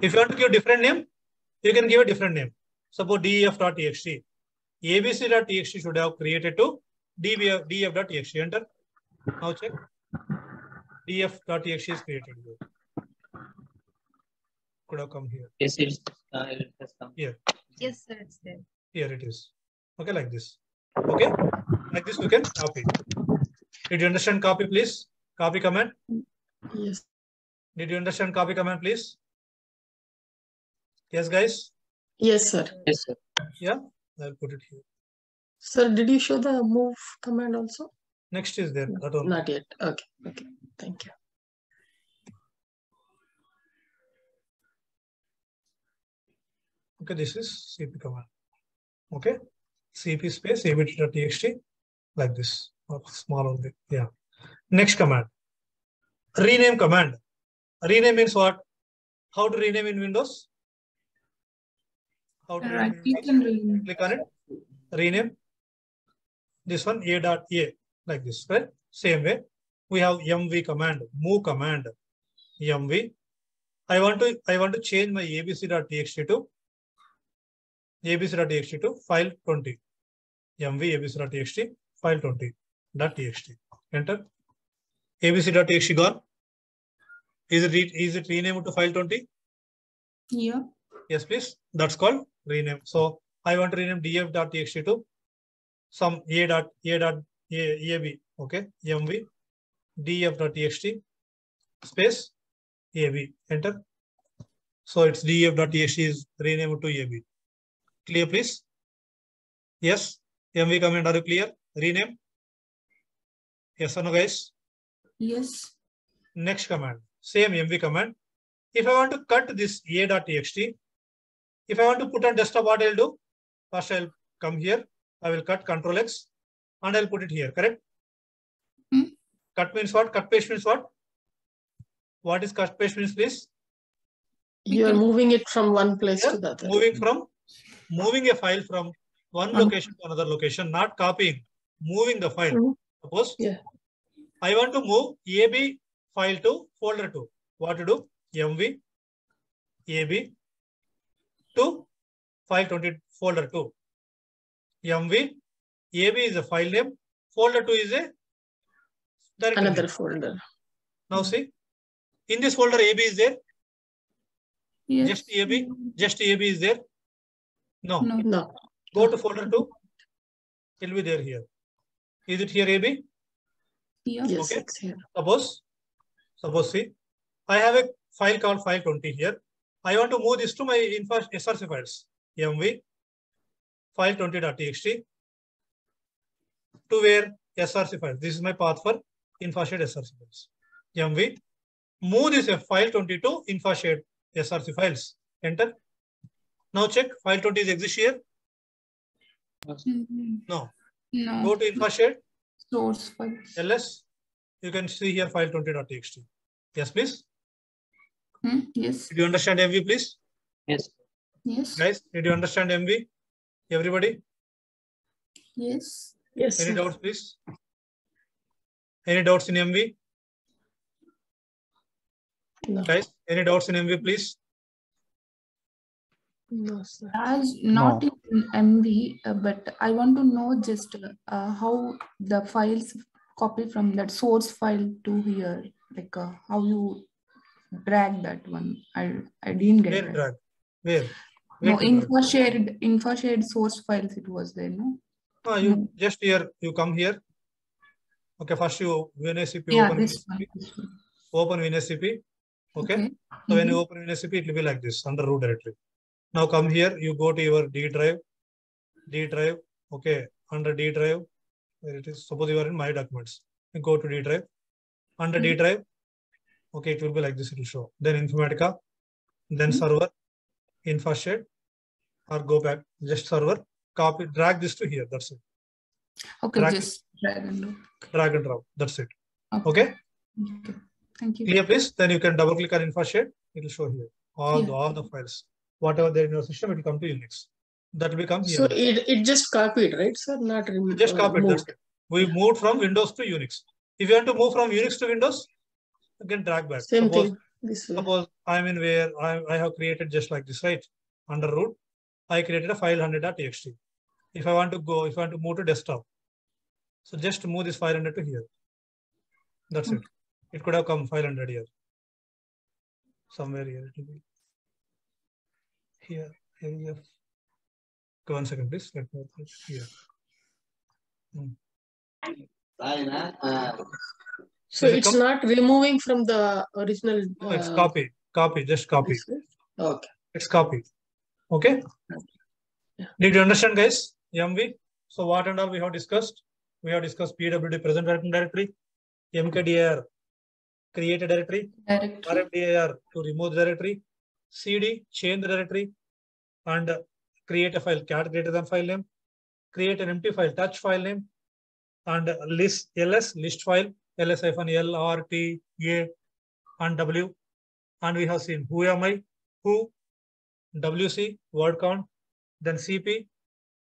If you want to give a different name, you can give a different name. Suppose def.txt. abc.txt should have created to df, df.txt. Enter. Now check. df.txt is created here. Could have come here. Yes, it, uh, it has come. Here. Yes, sir, it's there. Here it is. Okay, like this. Okay, like this you can copy. Did you understand copy, please? Copy command. Yes. Did you understand copy command, please? Yes, guys. Yes, sir. Yes, sir. Yeah, I'll put it here. Sir, did you show the move command also? Next is there. That one. Not yet. Okay. Okay. Thank you. Okay, this is cp command. Okay, cp space abt.txt like this, or small only. Yeah. Next command. Rename command. Rename means what? How to rename in Windows? How to rename Windows? and rename. Click on it. Rename. This one a dot a like this. Right? Same way. We have mv command, move command, mv. I want to I want to change my abc.txt to abc.txt to file 20. mv abc.txt file 20 dot txt. Enter. abc.txt gone. Is it is it renamed to file 20? Yeah. Yes, please. That's called rename. So I want to rename df.txt to some a dot a dot a, ab. Okay, mv df.txt space ab. Enter. So it's df.txt is renamed to ab. Clear, please? Yes. MV command, are you clear? Rename. Yes or no, guys? Yes. Next command, same MV command. If I want to cut this a.txt, if I want to put on desktop, what I'll do? First, I'll come here. I will cut Control X and I'll put it here. Correct? Cut means what? Cut paste means what? What is cut paste means, please? You are moving it from one place to the other. Moving from moving a file from one Um, location to another location, not copying, moving the file. Mhm. Suppose Yeah. I want to move AB file to folder 2. What to do? MV AB to file 20 folder 2. MV AB is a file name, folder 2 is a directory Another name. folder. Now see, in this folder AB is there, Yes. just AB, just AB is there. No. No. No. Go to folder 2. It will be there here. Is it here AB? Yes, Okay. it's here. Suppose, suppose see, I have a file called file 20 here. I want to move this to my info SRC files. MV file 20.txt to where SRC file. This is my path for InfoShade SRC files. MV move this file 20 to InfoShade SRC files. Enter. Now check file 20 is exist here. Mhm. No. No. Go to InfoShade Source files. ls. You can see here file 20.txt. Yes, please. Hmm? Yes. Did you understand MV, please? Yes. Yes. Guys, did you understand MV? Everybody? Yes. Yes. Any sir. doubts, please? Any doubts in MV? No. Guys, any doubts in MV, please? No, sir. As not in MV, uh, but I want to know just uh, how the files copy from that source file to here, like uh, how you drag that one. I I didn't get Where it. drag? Where? Where No, to drag? info shared, info shared source files. It was there, no. No, you just here, you come here. Okay, first you WinSCP Yeah, open this one. Open WinSCP. Okay. Okay. So when you Mhm. open WinSCP, it will be like this under root directory. Now come here, you go to your D drive. D drive. Okay. Under D drive, where it is. Suppose you are in my documents. You go to D drive. Under D Mhm. drive. Okay, it will be like this. It will show. Then Informatica. Then Mhm. server. InfoShed. Or go back. Just server. Copy. Drag this to here. That's it. Okay, Drag, just drag and drop. drag and drop. That's it. Okay. Okay. Okay. Thank you. Clear, please. Then you can double click on InfoShed. it will show here. All, the, all the files. Whatever there in your system, it will come to Unix. That will become So it, it just copied, right, sir? Not removed. Just copied. That's moved. We moved from Windows to Unix. If you want to move from Unix to Windows, you can drag back. Same suppose, thing. This way. suppose I'm in where I, I have created just like this, right? Under root, I created a file 100.txt. If I want to go, if I want to move to desktop, so just move this file 100 to here. That's it. It could have come file 100 here. Somewhere here. It will be here. Here. Okay, one second, please. Let me open here. Hmm. So Does it it's come? not removing from the original. No, it's uh, copy, copy, just copy. this way? Okay. It's copy. Okay. Did you understand, guys? MV. So what and all we have discussed? We have discussed PWD present working directory, MKDR create a directory, Directory. RMDIR to remove the directory, CD change the directory, and create a file cat greater than file name, create an empty file touch file name, and list ls list file ls hyphen l r t a and w, and we have seen who am I, who, wc word count, then cp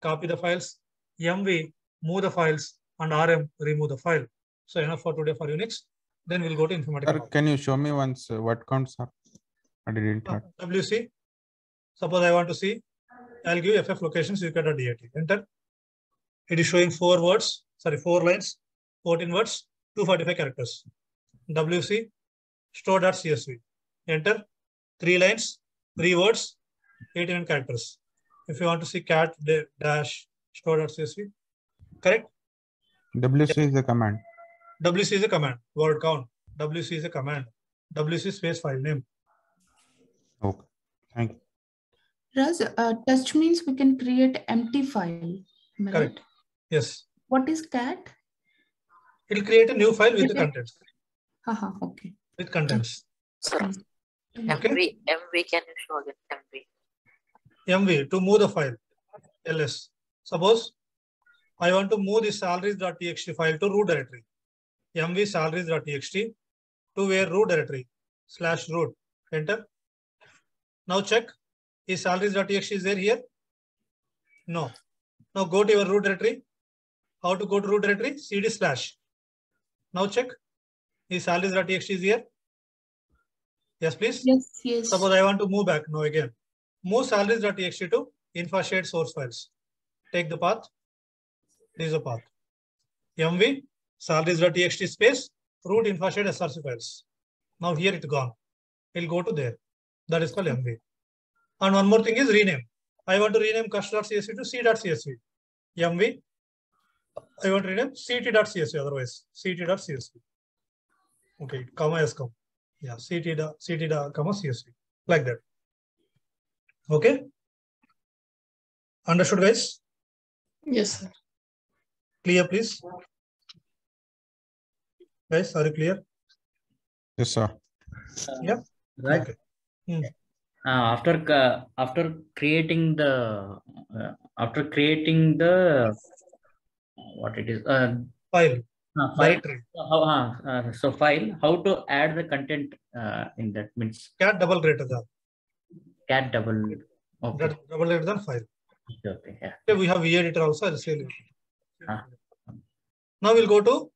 copy the files, mv move the files, and rm remove the file. So enough for today for Unix. Then we'll go to Informatica. Sir, can you show me once uh, what counts are? I didn't. Uh. WC. Suppose I want to see, I'll give you ff locations uk.dat. Enter. It is showing four words, sorry, four lines, 14 words, 245 characters. WC store.csv. Enter. Three lines, three words, 89 characters. If you want to see cat da- dash store.csv, correct? WC is the command. WC is a command, word count. WC is a command. WC space file name. Okay. Thank you. Raz, uh, touch means we can create empty file. Am I Correct. Yes. What is cat? It will create a new file with the Okay. contents. Haha, okay. With contents. Okay. MV, MV, can you show again MV? MV to move the file. ls. Suppose I want to move the salaries.txt file to root directory. MV salaries.txt to where root directory slash root. Enter. Now check. Is salaries.txt is there here? No. Now go to your root directory. How to go to root directory? cd slash. Now check. Is salaries.txt is here? Yes, please. Yes, yes. Suppose I want to move back. No, again. Move salaries.txt to infra shared source files. Take the path. This is the path. MV salaries.txt space root infra shared src files. Now here it gone. It'll go to there. That is called MV. And one more thing is rename. I want to rename cust.csv to c.csv. MV. I want to rename ct.csv otherwise ct.csv. Okay, comma has come. Yeah, ct dot ct dot comma csv like that. Okay. Understood, guys? Yes, sir. Clear, please. Guys, are you clear? Yes, sir. Yeah. Right. Okay. Hmm. Uh, after uh, after creating the uh, after creating the what it is uh, File. uh, file uh, uh, so file how to add the content in that means Cat double greater than. cat double okay double greater than file. okay, okay yeah Okay, we have editor also. I'll. Ah. Now we'll go to